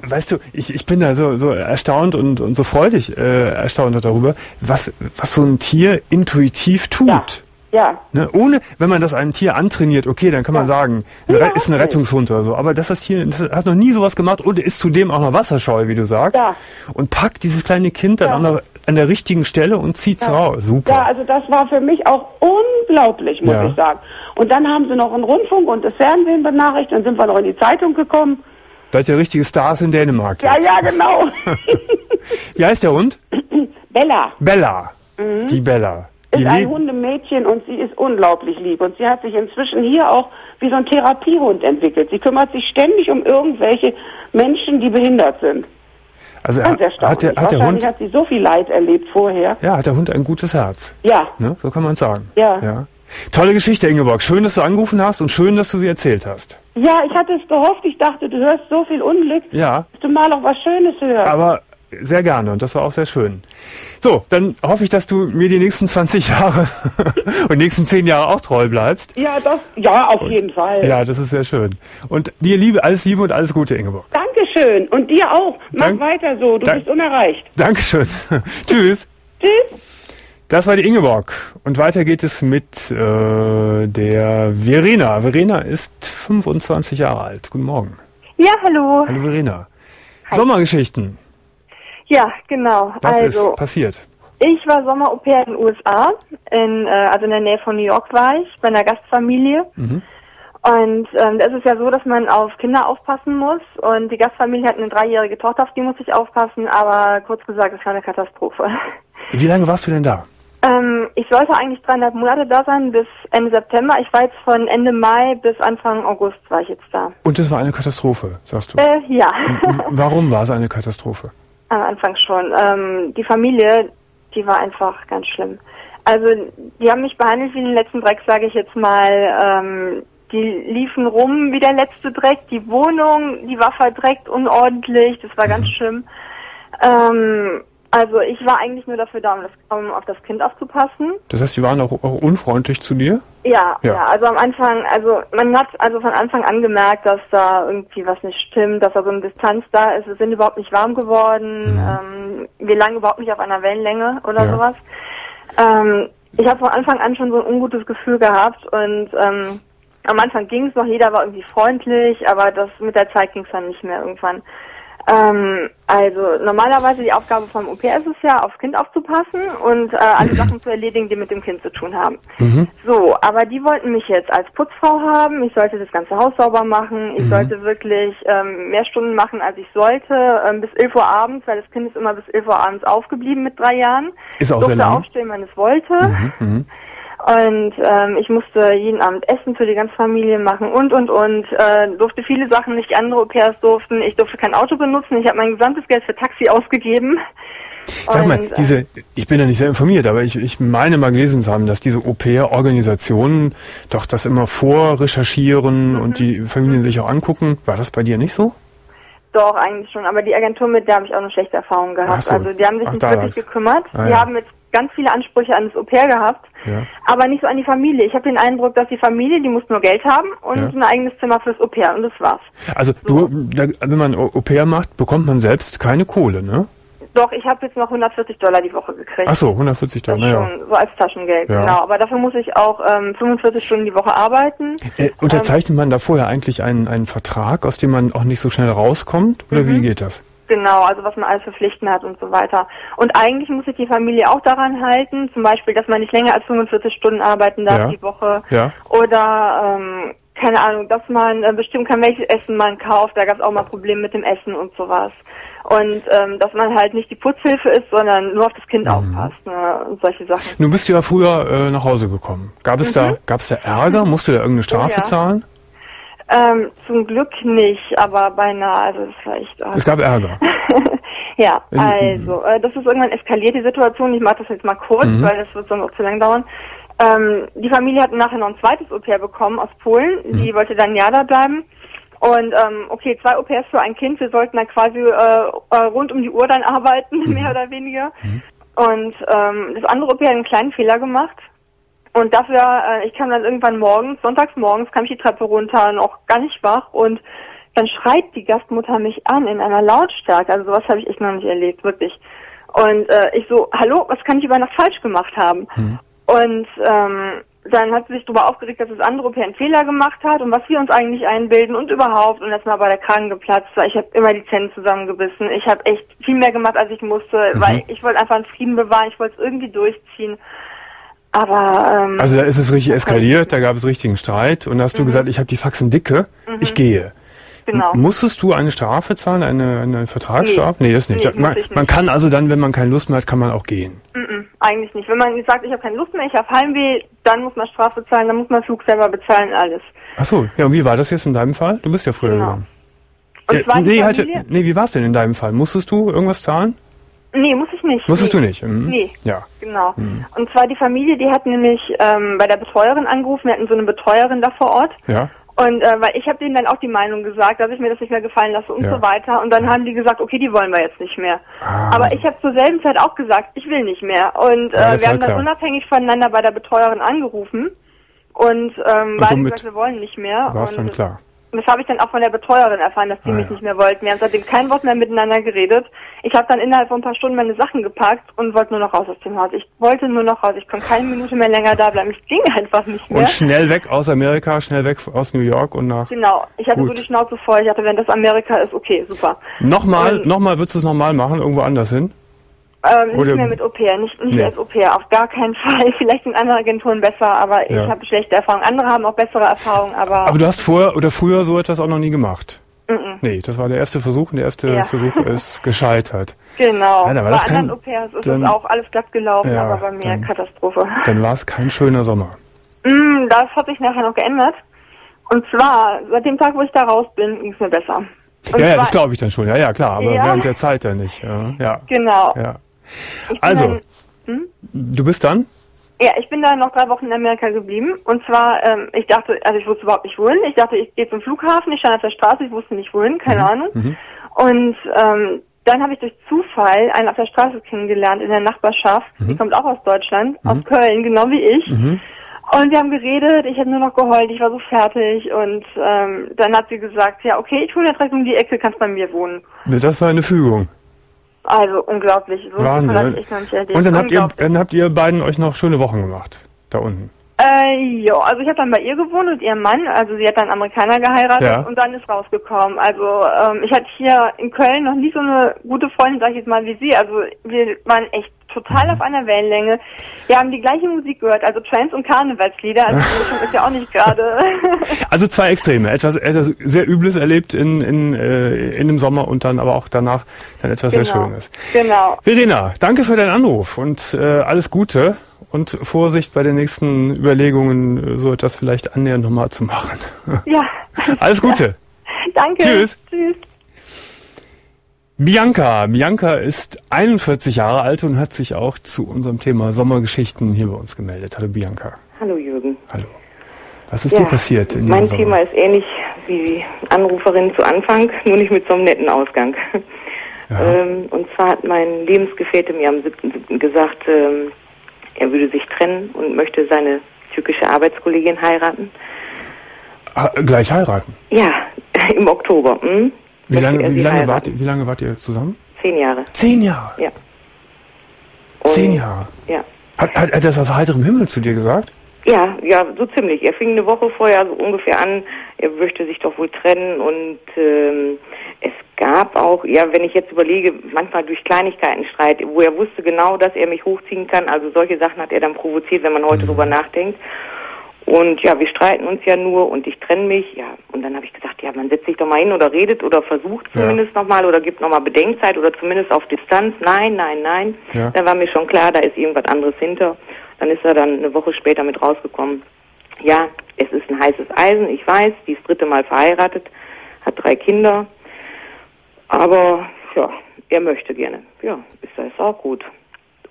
Speaker 2: weißt du, ich, ich bin da so, so erstaunt und, und so freudig äh, erstaunt darüber, was, was so ein Tier intuitiv tut.
Speaker 5: Ja. Ja,
Speaker 2: Ne? Ohne, wenn man das einem Tier antrainiert, okay, dann kann man
Speaker 5: Ja.
Speaker 2: sagen, ein
Speaker 5: Ja,
Speaker 2: ist ein. Rettungshund oder so. Aber dass das Tier das hat noch nie sowas gemacht und ist zudem auch noch wasserscheu, wie du sagst.
Speaker 5: Ja.
Speaker 2: Und packt dieses kleine Kind dann
Speaker 5: Ja.
Speaker 2: an, der, an der richtigen Stelle und zieht's raus. Super.
Speaker 5: ja, also das war für mich auch unglaublich, muss
Speaker 2: Ja.
Speaker 5: ich sagen. Und dann haben sie noch einen Rundfunk und das Fernsehen benachrichtigt, dann sind wir noch in die Zeitung gekommen.
Speaker 2: Seid ihr richtige Stars in Dänemark
Speaker 5: Ja,
Speaker 2: jetzt.
Speaker 5: ja, genau. *laughs*
Speaker 2: Wie heißt der Hund?
Speaker 5: Bella
Speaker 2: Bella. Die Bella. Die
Speaker 5: Mhm. ist ein Hundemädchen und sie ist unglaublich lieb. Und sie hat sich inzwischen hier auch wie so ein Therapiehund entwickelt. Sie kümmert sich ständig um irgendwelche Menschen, die behindert sind.
Speaker 2: also
Speaker 5: Ganz
Speaker 2: hat, der, hat der Hund,
Speaker 5: hat sie so viel Leid erlebt vorher.
Speaker 2: ja, hat der Hund ein gutes Herz.
Speaker 5: Ja,
Speaker 2: Ne? So kann man sagen.
Speaker 5: Ja.
Speaker 2: ja. Tolle Geschichte, Ingeborg. Schön, dass du angerufen hast und schön, dass du sie erzählt hast.
Speaker 5: ja, ich hatte es gehofft. Ich dachte, du hörst so viel Unglück,
Speaker 2: Ja,
Speaker 5: dass du mal auch was Schönes hörst.
Speaker 2: aber sehr gerne und das war auch sehr schön. So, dann hoffe ich, dass du mir die nächsten 20 Jahre *laughs* und nächsten 10 Jahre auch treu bleibst.
Speaker 5: ja, das, ja, auf jeden Fall.
Speaker 2: Ja, das ist sehr schön. Und dir Liebe, alles Liebe und alles Gute, Ingeborg.
Speaker 5: Dankeschön. Und dir auch. Mach
Speaker 2: Dank-
Speaker 5: weiter so. Du bist unerreicht.
Speaker 2: Dankeschön. *laughs* Tschüss.
Speaker 5: Tschüss.
Speaker 2: Das war die Ingeborg. Und weiter geht es mit äh, der Verena. Verena ist 25 Jahre alt. Guten Morgen.
Speaker 6: Ja, hallo.
Speaker 2: Hallo Verena. Sommergeschichten.
Speaker 6: Ja, genau.
Speaker 2: Was
Speaker 6: also,
Speaker 2: ist passiert?
Speaker 6: ich war Sommer-Au-pair in den USA, in, äh, also in der Nähe von New York war ich, bei einer Gastfamilie.
Speaker 2: Mhm.
Speaker 6: Und ähm, da ist es ja so, dass man auf Kinder aufpassen muss. Und die Gastfamilie hat eine dreijährige Tochter, auf die muss ich aufpassen. Aber kurz gesagt, es war eine Katastrophe.
Speaker 2: Wie lange warst du denn da?
Speaker 6: Ähm, ich sollte eigentlich dreieinhalb Monate da sein, bis Ende September. Ich war jetzt von Ende Mai bis Anfang August war ich jetzt da.
Speaker 2: Und es war eine Katastrophe, sagst du.
Speaker 6: Äh, ja.
Speaker 2: Warum war es eine Katastrophe? *laughs*
Speaker 6: Am Anfang schon. Ähm, die Familie, die war einfach ganz schlimm. Also die haben mich behandelt wie den letzten Dreck, sage ich jetzt mal. Ähm, die liefen rum wie der letzte Dreck. Die Wohnung, die war verdreckt, unordentlich. Das war ganz schlimm. Ähm, Also ich war eigentlich nur dafür da, um, das, um auf das Kind aufzupassen.
Speaker 2: Das heißt, die waren auch, auch unfreundlich zu dir?
Speaker 6: Ja,
Speaker 2: Ja.
Speaker 6: ja, also am Anfang, also man hat also von Anfang an gemerkt, dass da irgendwie was nicht stimmt, dass da so eine Distanz da ist. Wir sind überhaupt nicht warm geworden, ähm, wir lagen überhaupt nicht auf einer Wellenlänge oder
Speaker 2: Mhm. Ja.
Speaker 6: sowas. Ähm, ich habe von Anfang an schon so ein ungutes Gefühl gehabt und ähm, am Anfang ging es noch, jeder war irgendwie freundlich, aber das mit der Zeit ging es dann nicht mehr irgendwann. Ähm, also normalerweise die Aufgabe vom Au-pair ist es ja, aufs Kind aufzupassen und äh, alle *clears throat* Sachen zu erledigen, die mit dem Kind zu tun haben. So, aber die wollten mich jetzt als Putzfrau haben. Ich sollte das ganze Haus sauber machen. Ich sollte wirklich ähm, mehr Stunden machen, als ich sollte, ähm, bis 11 Uhr abends, weil das Kind ist immer bis 11 Uhr abends aufgeblieben mit drei Jahren.
Speaker 2: Ist auch
Speaker 6: durfte
Speaker 2: sehr lang.
Speaker 6: aufstehen, wenn es wollte. Und ähm, ich musste jeden Abend Essen für die ganze Familie machen und, und, und. Äh, durfte viele Sachen nicht, andere Au-pairs durften. Ich durfte kein Auto benutzen. Ich habe mein gesamtes Geld für Taxi ausgegeben.
Speaker 2: Sag mal,
Speaker 6: Und, äh,
Speaker 2: diese, ich bin da nicht sehr informiert, aber ich, ich meine mal gelesen zu haben, dass diese Au-pair-Organisationen doch das immer vorrecherchieren
Speaker 6: Mhm.
Speaker 2: und die Familien sich auch angucken. War das bei dir nicht so?
Speaker 6: Doch, eigentlich schon. Aber die Agentur, mit der habe ich auch eine schlechte Erfahrung gehabt.
Speaker 2: So.
Speaker 6: Also die haben sich
Speaker 2: Ach,
Speaker 6: nicht wirklich gekümmert.
Speaker 2: Ah,
Speaker 6: die
Speaker 2: ja.
Speaker 6: haben jetzt ganz viele Ansprüche an das Au-pair gehabt,
Speaker 2: Ja.
Speaker 6: aber nicht so an die Familie. Ich habe den Eindruck, dass die Familie, die muss nur Geld haben und
Speaker 2: Ja.
Speaker 6: ein eigenes Zimmer fürs Au-pair und das war's.
Speaker 2: Also du, da, wenn man Au- Au-pair macht, bekommt man selbst keine Kohle, ne?
Speaker 6: Doch, ich habe jetzt noch 140 Dollar die Woche gekriegt.
Speaker 2: Ach so, 140
Speaker 6: Das
Speaker 2: Dollar, naja.
Speaker 6: so als Taschengeld,
Speaker 2: Ja.
Speaker 6: genau. Aber dafür muss ich auch ähm, 45 Stunden die Woche arbeiten.
Speaker 2: Äh, unterzeichnet man da vorher eigentlich einen, einen Vertrag, aus dem man auch nicht so schnell rauskommt? Oder
Speaker 6: Mhm.
Speaker 2: wie geht das?
Speaker 6: Genau, also was man alles für Pflichten hat und so weiter. Und eigentlich muss sich die Familie auch daran halten, zum Beispiel, dass man nicht länger als 45 Stunden arbeiten darf
Speaker 2: Ja.
Speaker 6: die Woche.
Speaker 2: Ja.
Speaker 6: Oder, ähm, keine Ahnung, dass man äh, bestimmen kann, welches Essen man kauft. Da gab es auch mal Probleme mit dem Essen und sowas. Und ähm, dass man halt nicht die Putzhilfe ist, sondern nur auf das
Speaker 2: Mhm.
Speaker 6: Kind aufpasst ne? und solche Sachen.
Speaker 2: Du bist ja früher äh, nach Hause gekommen. Gab es da, gab es da Ärger? Musst du da irgendeine Strafe
Speaker 6: Mhm. ja.
Speaker 2: zahlen?
Speaker 6: Ähm, zum Glück nicht, aber beinahe, also das war echt... oh.
Speaker 2: Es gab Ärger. *laughs*
Speaker 6: Ja,
Speaker 2: Mhm.
Speaker 6: also, äh, das ist irgendwann eskaliert, die Situation. Ich mache das jetzt mal kurz,
Speaker 2: Mhm.
Speaker 6: weil das wird sonst auch zu lang dauern. Ähm, die Familie hat nachher noch ein zweites Au-pair bekommen aus Polen.
Speaker 2: Mhm.
Speaker 6: Die wollte dann Jahr da bleiben. Und ähm, okay, zwei Au-pairs für ein Kind. Wir sollten dann quasi äh, äh, rund um die Uhr dann *laughs* arbeiten,
Speaker 2: Mhm.
Speaker 6: mehr oder weniger. Und ähm, das andere Au-pair hat einen kleinen Fehler gemacht. Und dafür, äh, ich kam dann irgendwann morgens, sonntags morgens, kam ich die Treppe runter, noch gar nicht wach und dann schreit die Gastmutter mich an in einer Lautstärke. Also sowas habe ich echt noch nicht erlebt, wirklich. Und äh, ich so, hallo, was kann ich über Nacht falsch gemacht haben? Und ähm, dann hat sie sich darüber aufgeregt, dass das andere Au-pair einen Fehler gemacht hat und was wir uns eigentlich einbilden und überhaupt. Und das mal bei der Kragen geplatzt. weil Ich habe immer die Zähne zusammengebissen. Ich habe echt viel mehr gemacht, als ich musste, weil ich wollte einfach einen Frieden bewahren. Ich wollte es irgendwie durchziehen. Aber ähm,
Speaker 2: Also da ist es richtig eskaliert, da gab es richtigen Streit und da hast du gesagt, ich habe die Faxen dicke, ich gehe.
Speaker 6: Mhm. genau.
Speaker 2: Musstest du eine Strafe zahlen, eine, eine Vertragsstrafe? Nee, das nicht.
Speaker 6: Nee,
Speaker 2: man,
Speaker 6: nicht.
Speaker 2: man kann also dann, wenn man keine Lust mehr hat, kann man auch gehen.
Speaker 6: Mm-mm, eigentlich nicht. Wenn man sagt, ich habe keine Lust mehr, ich habe Heimweh, dann muss man Strafe zahlen, dann muss man Flug selber bezahlen, alles.
Speaker 2: Ach so, ja, und wie war das jetzt in deinem Fall? Du bist ja früher
Speaker 6: Genau.
Speaker 2: gegangen.
Speaker 6: Und
Speaker 2: Ja, nee, halt, nee, wie war es denn in deinem Fall? Musstest du irgendwas zahlen?
Speaker 6: Nee, muss ich nicht.
Speaker 2: Musstest
Speaker 6: nee.
Speaker 2: du nicht? Mhm.
Speaker 6: Nee.
Speaker 2: Ja.
Speaker 6: Genau. Und zwar die Familie, die hat nämlich ähm, bei der Betreuerin angerufen, wir hatten so eine Betreuerin da vor Ort.
Speaker 2: Ja.
Speaker 6: Und äh, weil ich habe denen dann auch die Meinung gesagt, dass ich mir das nicht mehr gefallen lasse und
Speaker 2: Ja.
Speaker 6: so weiter. Und dann haben die gesagt, okay, die wollen wir jetzt nicht mehr.
Speaker 2: Ah.
Speaker 6: Aber ich habe zur selben Zeit auch gesagt, ich will nicht mehr. Und
Speaker 2: Ja,
Speaker 6: äh,
Speaker 2: ist
Speaker 6: wir
Speaker 2: ja
Speaker 6: haben dann
Speaker 2: klar.
Speaker 6: unabhängig voneinander bei der Betreuerin angerufen und ähm, beide
Speaker 2: somit
Speaker 6: gesagt, wir wollen nicht mehr.
Speaker 2: War es
Speaker 6: und
Speaker 2: dann klar.
Speaker 6: Und das habe ich dann auch von der Betreuerin erfahren, dass die
Speaker 2: Ah,
Speaker 6: mich
Speaker 2: ja.
Speaker 6: nicht mehr wollten. Wir haben seitdem kein Wort mehr miteinander geredet. Ich habe dann innerhalb von ein paar Stunden meine Sachen gepackt und wollte nur noch raus aus dem Haus. Ich wollte nur noch raus. Ich konnte keine Minute mehr länger da bleiben. Es ging einfach nicht mehr.
Speaker 2: Und schnell weg aus Amerika, schnell weg aus New York und nach.
Speaker 6: Genau. Ich hatte
Speaker 2: Gut.
Speaker 6: so die Schnauze voll. Ich hatte, wenn das Amerika ist, okay, super.
Speaker 2: Nochmal,
Speaker 6: Und-
Speaker 2: nochmal, würdest du es nochmal machen, irgendwo anders hin?
Speaker 6: Ähm, nicht
Speaker 2: Oder-
Speaker 6: mehr mit Au-pair, nicht, nicht
Speaker 2: Nee.
Speaker 6: als Au-pair, auf gar keinen *laughs* Fall. Vielleicht sind andere Agenturen besser, aber
Speaker 2: Ja.
Speaker 6: ich habe schlechte Erfahrungen. Andere haben auch bessere Erfahrungen, aber,
Speaker 2: Aber du hast vorher oder früher so etwas auch noch nie gemacht?
Speaker 6: Mhm.
Speaker 2: Nee, das war der erste Versuch und der erste
Speaker 6: Ja.
Speaker 2: Versuch *laughs* ist gescheitert.
Speaker 6: genau.
Speaker 2: Ja, da war
Speaker 6: bei
Speaker 2: das kein-
Speaker 6: anderen Au-pairs ist
Speaker 2: dann-
Speaker 6: es auch alles glatt gelaufen,
Speaker 2: Ja,
Speaker 6: aber bei mir
Speaker 2: dann-
Speaker 6: Katastrophe.
Speaker 2: Dann war es kein schöner Sommer.
Speaker 6: Mm, das hat sich nachher noch geändert. Und zwar, seit dem Tag, wo ich da raus bin, ging es mir besser. Und
Speaker 2: ja, ja, das glaube ich dann schon. Ja, ja, klar, aber
Speaker 6: Ja.
Speaker 2: während der Zeit dann nicht. Ja, ja.
Speaker 6: Genau.
Speaker 2: ja. Also,
Speaker 6: Dann,
Speaker 2: du bist dann?
Speaker 6: ja, ich bin dann noch drei Wochen in Amerika geblieben. Und zwar, ähm, ich dachte, also ich wusste überhaupt nicht wohin. Ich dachte, ich gehe zum Flughafen, ich stand auf der Straße, ich wusste nicht wohin, keine Ahnung. Und ähm, dann habe ich durch Zufall einen auf der Straße kennengelernt in der Nachbarschaft. Die kommt auch aus Deutschland, aus Köln, genau wie ich. Und wir haben geredet, ich habe nur noch geheult, ich war so fertig und ähm, dann hat sie gesagt, ja okay, ich wohne ja direkt um die Ecke, kannst bei mir wohnen.
Speaker 2: Das war eine Fügung.
Speaker 6: Also unglaublich, so
Speaker 2: Wahnsinn. Und dann habt ihr, dann habt ihr beiden euch noch schöne Wochen gemacht. Da unten.
Speaker 6: Äh, ja, also ich habe dann bei ihr gewohnt und ihrem Mann, also sie hat dann Amerikaner geheiratet
Speaker 2: Ja.
Speaker 6: und dann ist rausgekommen. Also ähm, ich hatte hier in Köln noch nie so eine gute Freundin, sag ich jetzt mal, wie sie. Also wir waren echt total
Speaker 2: Mhm.
Speaker 6: auf einer Wellenlänge. Wir haben die gleiche Musik gehört, also Trance und Karnevalslieder. Also die ist ja auch nicht gerade. *laughs*
Speaker 2: Also zwei Extreme. Etwas, etwas sehr Übles erlebt in, in, äh, in dem Sommer und dann aber auch danach dann etwas sehr
Speaker 6: Genau.
Speaker 2: Schönes.
Speaker 6: genau.
Speaker 2: Verena, danke für deinen Anruf und äh, alles Gute und Vorsicht bei den nächsten Überlegungen, so etwas vielleicht annähernd nochmal zu machen.
Speaker 6: Ja. *laughs*
Speaker 2: Alles Gute. *laughs*
Speaker 6: Danke.
Speaker 2: Tschüss.
Speaker 6: Tschüss.
Speaker 2: Bianca. Bianca ist 41 Jahre alt und hat sich auch zu unserem Thema Sommergeschichten hier bei uns gemeldet. Hallo Bianca.
Speaker 7: Hallo Jürgen.
Speaker 2: Hallo. Was ist dir passiert in
Speaker 7: mein Thema ist ähnlich wie die Anruferin zu Anfang, *laughs* nur nicht mit so einem netten Ausgang.
Speaker 2: Ja.
Speaker 7: Ähm, und zwar hat mein Lebensgefährte mir am 7.7. gesagt, ähm, er würde sich trennen und möchte seine türkische Arbeitskollegin heiraten.
Speaker 2: Ah, gleich heiraten.
Speaker 7: Ja, *laughs* im Oktober. Hm?
Speaker 2: Wie lange, wie, lange wart, ihr- wie lange wart ihr zusammen?
Speaker 7: Zehn Jahre.
Speaker 2: Zehn Jahre.
Speaker 7: Ja. Und,
Speaker 2: Zehn Jahre.
Speaker 7: Ja.
Speaker 2: Hat, hat er das aus heiterem Himmel zu dir gesagt?
Speaker 7: Ja, ja, so ziemlich. Er fing eine Woche vorher so ungefähr an, er möchte sich doch wohl trennen und ähm, es gab auch, ja, wenn ich jetzt überlege, manchmal durch Kleinigkeiten Streit, wo er wusste genau, dass er mich hochziehen kann. Also solche Sachen hat er dann provoziert, wenn man heute drüber nachdenkt. Und ja, wir streiten uns ja nur und ich trenne mich, ja. Und dann habe ich gesagt, ja, man setzt sich doch mal hin oder redet oder versucht
Speaker 2: Ja.
Speaker 7: zumindest nochmal oder gibt nochmal Bedenkzeit oder zumindest auf Distanz. Nein, nein, nein.
Speaker 2: Ja.
Speaker 7: Dann war mir schon klar, da ist irgendwas anderes hinter. Dann ist er dann eine Woche später mit rausgekommen. Ja, es ist ein heißes Eisen, ich weiß, die ist dritte Mal verheiratet, hat drei Kinder. Aber ja, er möchte gerne. Ja, ist das auch gut.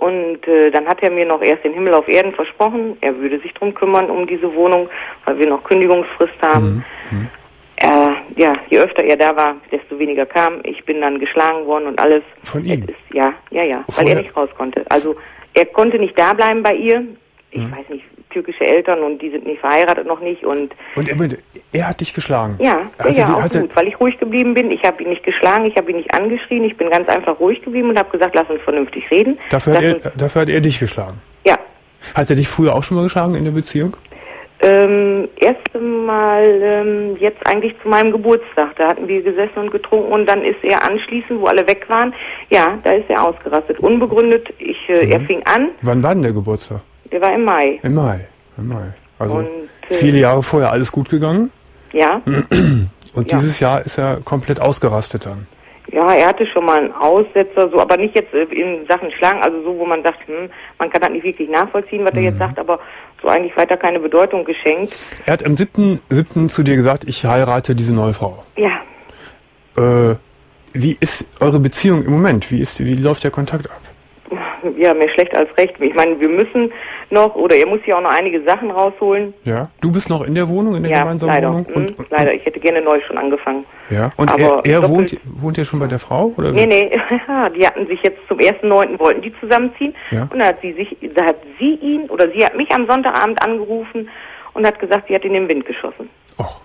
Speaker 7: Und äh, dann hat er mir noch erst den Himmel auf Erden versprochen. Er würde sich drum kümmern um diese Wohnung, weil wir noch Kündigungsfrist haben. Äh, ja, je öfter er da war, desto weniger kam. Ich bin dann geschlagen worden und alles.
Speaker 2: Von ihm?
Speaker 7: Ist, ja, ja, ja, weil
Speaker 2: Vorher-
Speaker 7: er nicht raus konnte. Also er konnte nicht da bleiben bei ihr. Ich
Speaker 2: Mhm.
Speaker 7: weiß nicht, türkische Eltern und die sind nicht verheiratet noch nicht und
Speaker 2: Und er, er hat dich geschlagen.
Speaker 7: ja,
Speaker 2: Hat
Speaker 7: ja,
Speaker 2: er,
Speaker 7: auch gut, weil ich ruhig geblieben bin. Ich habe ihn nicht geschlagen, ich habe ihn nicht angeschrien, ich bin ganz einfach ruhig geblieben und habe gesagt, lass uns vernünftig reden.
Speaker 2: dafür, hat er, dafür hat er dich geschlagen.
Speaker 7: ja,
Speaker 2: Hat er dich früher auch schon mal geschlagen in der Beziehung?
Speaker 7: ähm, erst mal ähm, jetzt eigentlich zu meinem Geburtstag. Da hatten wir gesessen und getrunken und dann ist er anschließend, wo alle weg waren, ja, da ist er ausgerastet. Unbegründet, ich, äh,
Speaker 2: Mhm.
Speaker 7: er fing an,
Speaker 2: Wann war denn der Geburtstag?
Speaker 7: Der war im Mai.
Speaker 2: Im Mai. Im Mai. Also
Speaker 7: Und, äh,
Speaker 2: viele Jahre vorher alles gut gegangen.
Speaker 7: Ja, *clears throat*
Speaker 2: Und
Speaker 7: Ja.
Speaker 2: dieses Jahr ist er komplett ausgerastet dann.
Speaker 7: ja, er hatte schon mal einen Aussetzer, so, aber nicht jetzt äh, in Sachen Schlagen, also so, wo man sagt, hm, man kann das nicht wirklich nachvollziehen, was er
Speaker 2: Mhm.
Speaker 7: jetzt sagt, aber so eigentlich weiter keine Bedeutung geschenkt.
Speaker 2: Er hat am 7.7. zu dir gesagt, ich heirate diese neue Frau.
Speaker 7: Ja,
Speaker 2: Äh, wie ist eure Beziehung im Moment? Wie, ist, wie läuft der Kontakt ab?
Speaker 7: Ja, mehr schlecht als recht. Ich meine, wir müssen noch, oder er muss ja auch noch einige Sachen rausholen.
Speaker 2: Ja. Du bist noch in der Wohnung, in der
Speaker 7: Ja,
Speaker 2: gemeinsamen
Speaker 7: leider.
Speaker 2: Wohnung?
Speaker 7: Hm,
Speaker 2: Und, und,
Speaker 7: leider, ich hätte gerne neu schon angefangen.
Speaker 2: Ja. Und
Speaker 7: Aber
Speaker 2: er, er wohnt, wohnt ja schon bei der Frau? Oder?
Speaker 7: Nee, nee, *laughs* die hatten sich jetzt zum 1.9. wollten die zusammenziehen.
Speaker 2: Ja.
Speaker 7: Und dann hat sie sich, da hat sie ihn, oder sie hat mich am Sonntagabend angerufen und hat gesagt, sie hat in den Wind geschossen.
Speaker 2: Och,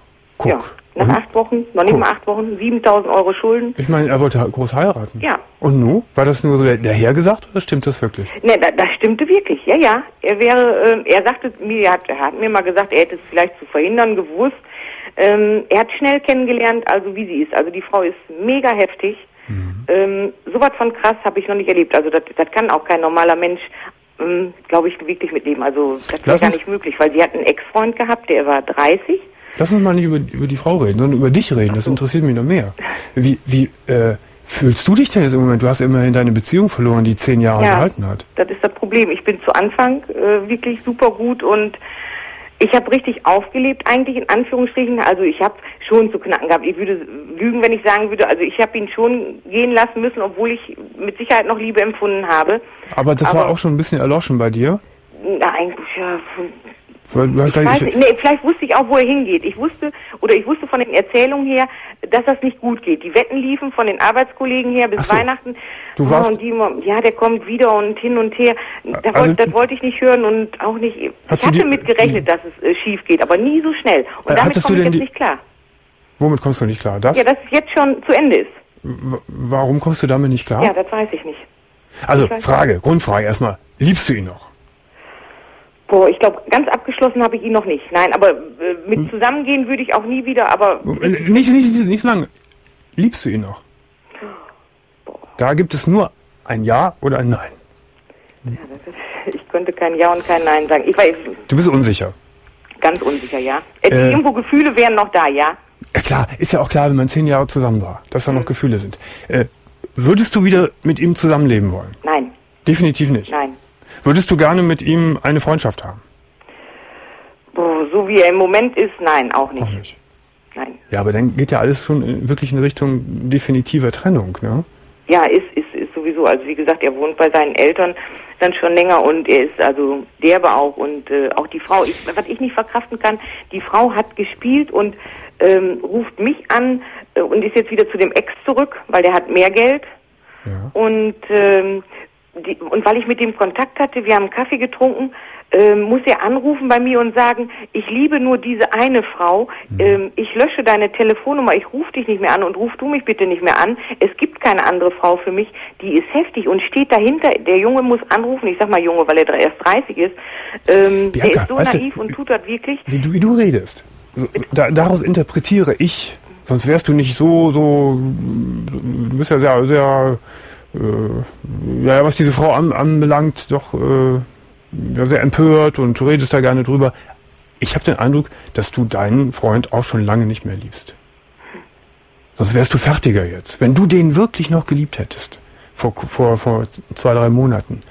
Speaker 2: guck.
Speaker 7: Ja, nach
Speaker 2: Und?
Speaker 7: acht Wochen, noch nicht
Speaker 2: Guck.
Speaker 7: mal acht Wochen, 7000 Euro Schulden.
Speaker 2: Ich meine, er wollte groß heiraten.
Speaker 7: Ja.
Speaker 2: Und nu? War das nur so der, dahergesagt oder stimmt das wirklich?
Speaker 7: Ne, da, das stimmte wirklich, ja, ja. Er wäre, ähm, er sagte mir, er hat, er hat mir mal gesagt, er hätte es vielleicht zu verhindern gewusst. Ähm, er hat schnell kennengelernt, also wie sie ist. Also die Frau ist mega heftig.
Speaker 2: Mhm.
Speaker 7: Ähm, sowas von krass habe ich noch nicht erlebt. Also das, das kann auch kein normaler Mensch, ähm, glaube ich, wirklich mitleben. Also das wäre gar nicht möglich, weil sie hat einen Ex-Freund gehabt, der war 30.
Speaker 2: Lass uns mal nicht über, über die Frau reden, sondern über dich reden. Das interessiert mich noch mehr. Wie, wie äh, fühlst du dich denn jetzt im Moment? Du hast immerhin deine Beziehung verloren, die zehn Jahre
Speaker 7: Ja.
Speaker 2: gehalten hat.
Speaker 7: Das ist das Problem. Ich bin zu Anfang äh, wirklich super gut und ich habe richtig aufgelebt, eigentlich in Anführungsstrichen. Also ich habe schon zu knacken gehabt. Ich würde lügen, wenn ich sagen würde, also ich habe ihn schon gehen lassen müssen, obwohl ich mit Sicherheit noch Liebe empfunden habe.
Speaker 2: Aber das war
Speaker 7: Aber-
Speaker 2: auch schon ein bisschen erloschen bei dir.
Speaker 7: Nein, ja, Ich weiß nicht, nee, vielleicht wusste ich auch, wo er hingeht. Ich wusste, oder ich wusste von den Erzählungen her, dass das nicht gut geht. Die Wetten liefen von den Arbeitskollegen her bis
Speaker 2: so.
Speaker 7: Weihnachten.
Speaker 2: Du warst-
Speaker 7: und die, ja, der kommt wieder und hin und her. Da
Speaker 2: Also-
Speaker 7: wollte, das wollte ich nicht hören und auch nicht. Ich hatte
Speaker 2: die-
Speaker 7: mit gerechnet, dass es äh, schief geht, aber nie so schnell. Und
Speaker 2: Äh,
Speaker 7: damit komme
Speaker 2: du
Speaker 7: ich jetzt
Speaker 2: die-
Speaker 7: nicht klar.
Speaker 2: womit kommst du nicht klar? Das?
Speaker 7: Ja, dass es jetzt schon zu Ende ist.
Speaker 2: W- Warum kommst du damit nicht klar?
Speaker 7: Ja, das weiß ich nicht.
Speaker 2: also,
Speaker 7: ich
Speaker 2: Frage, Grundfrage erstmal. Liebst du ihn noch?
Speaker 7: Boah, ich glaube, ganz abgeschlossen habe ich ihn noch nicht. Nein, aber äh,
Speaker 2: Hm.
Speaker 7: mit zusammengehen würde ich auch nie wieder, aber
Speaker 2: Äh, Nicht, nicht, nicht so lange. Liebst du ihn noch? Da gibt es nur ein Ja oder ein Nein. *laughs*
Speaker 7: ich könnte kein Ja und kein Nein sagen. Ich jetzt
Speaker 2: Du bist unsicher.
Speaker 7: ganz unsicher, ja. Äh,
Speaker 2: Äh.
Speaker 7: Irgendwo Gefühle wären noch da, ja.
Speaker 2: Ja, klar, ist ja auch klar, wenn man zehn Jahre zusammen war, dass da noch Gefühle sind. Äh, würdest du wieder mit ihm zusammenleben wollen?
Speaker 7: Nein,
Speaker 2: Definitiv nicht.
Speaker 7: nein.
Speaker 2: Würdest du gerne mit ihm eine Freundschaft haben?
Speaker 7: So wie er im Moment ist, nein, auch nicht.
Speaker 2: Auch nicht.
Speaker 7: Nein.
Speaker 2: Ja, aber dann geht ja alles schon wirklich in Richtung definitiver Trennung, ne?
Speaker 7: Ja, ist, ist, ist sowieso. Also wie gesagt, er wohnt bei seinen Eltern dann schon länger und er ist also derbe auch und äh, auch die Frau. Ich, was ich nicht verkraften kann, die Frau hat gespielt und ähm, ruft mich an äh, und ist jetzt wieder zu dem Ex zurück, weil der hat mehr Geld.
Speaker 2: Ja.
Speaker 7: Und, ähm, die, und weil ich mit dem Kontakt hatte, wir haben Kaffee getrunken, ähm, muss er anrufen bei mir und sagen, ich liebe nur diese eine Frau, ähm, ich lösche deine Telefonnummer, ich rufe dich nicht mehr an und ruf du mich bitte nicht mehr an. Es gibt keine andere Frau für mich, die ist heftig und steht dahinter, der Junge muss anrufen, ich sag mal Junge, weil er erst 30 ist, ähm, der
Speaker 2: Bianca,
Speaker 7: ist so
Speaker 2: weißt du,
Speaker 7: naiv und tut das wirklich.
Speaker 2: Wie du, wie du redest. So, da, daraus interpretiere ich, sonst wärst du nicht so, so, du bist ja sehr, sehr, äh, ja, was diese Frau an, anbelangt, doch äh, ja, sehr empört und du redest da gerne drüber. Ich habe den Eindruck, dass du deinen Freund auch schon lange nicht mehr liebst. Sonst wärst du fertiger jetzt. Wenn du den wirklich noch geliebt hättest, vor, vor, vor zwei, drei Monaten,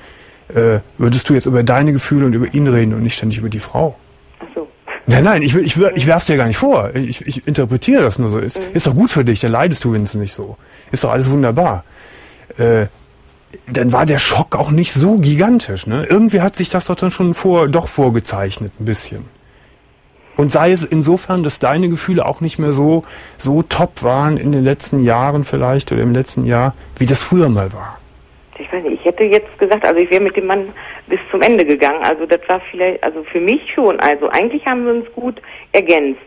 Speaker 2: äh, würdest du jetzt über deine Gefühle und über ihn reden und nicht ständig über die Frau.
Speaker 7: Ach so.
Speaker 2: Nein, nein, ich, ich, ich werf's dir gar nicht vor. Ich, ich interpretiere das nur so. Ist, ist doch gut für dich, dann leidest du wenigstens nicht so. Ist doch alles wunderbar. Äh, dann war der Schock auch nicht so gigantisch. Ne? Irgendwie hat sich das doch dann schon vor, doch vorgezeichnet, ein bisschen. Und sei es insofern, dass deine Gefühle auch nicht mehr so, so top waren in den letzten Jahren vielleicht oder im letzten Jahr, wie das früher mal war.
Speaker 7: Ich weiß nicht, ich hätte jetzt gesagt, also ich wäre mit dem Mann bis zum Ende gegangen. Also das war vielleicht, also für mich schon. Also eigentlich haben wir uns gut ergänzt.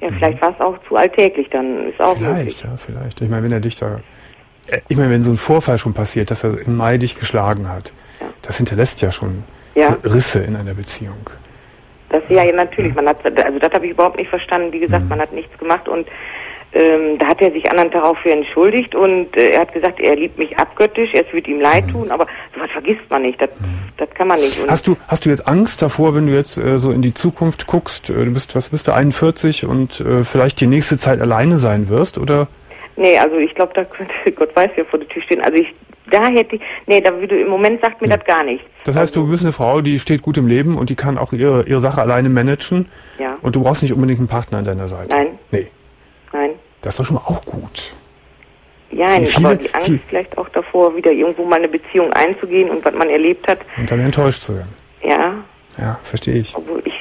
Speaker 7: ja, vielleicht war es auch zu alltäglich, dann ist auch möglich.
Speaker 2: Vielleicht, ja, vielleicht. Ich meine, wenn er dich da. Ich meine, wenn so ein Vorfall schon passiert, dass er im Mai dich geschlagen hat, das hinterlässt ja schon
Speaker 7: Ja.
Speaker 2: Risse in einer Beziehung.
Speaker 7: Das ja, ja natürlich, man hat, also das habe ich überhaupt nicht verstanden. Wie gesagt, man hat nichts gemacht und ähm, da hat er sich anderen darauf für entschuldigt und äh, er hat gesagt, er liebt mich abgöttisch, es wird ihm leid tun, aber sowas vergisst man nicht, das, das kann man nicht. Und
Speaker 2: Hast du, hast du jetzt Angst davor, wenn du jetzt äh, so in die Zukunft guckst? Äh, du bist, was bist du, 41 und äh, vielleicht die nächste Zeit alleine sein wirst? Oder?
Speaker 7: Nee, also ich glaube, da könnte *laughs* Gott weiß, wer vor der Tür stehen. Also ich, da hätte ich, nee, da würde im Moment sagt mir das gar nichts.
Speaker 2: Das heißt, du bist eine Frau, die steht gut im Leben und die kann auch ihre, ihre Sache alleine managen.
Speaker 7: Ja.
Speaker 2: Und du brauchst nicht unbedingt einen Partner an deiner Seite.
Speaker 7: Nein.
Speaker 2: Nee,
Speaker 7: Nein.
Speaker 2: das ist doch schon mal auch gut.
Speaker 7: Ja,
Speaker 2: Wie viele-
Speaker 7: aber die Angst
Speaker 2: viel-
Speaker 7: vielleicht auch davor, wieder irgendwo mal eine Beziehung einzugehen und was man erlebt hat.
Speaker 2: Und dann enttäuscht zu werden.
Speaker 7: Ja,
Speaker 2: Ja, verstehe ich.
Speaker 7: obwohl ich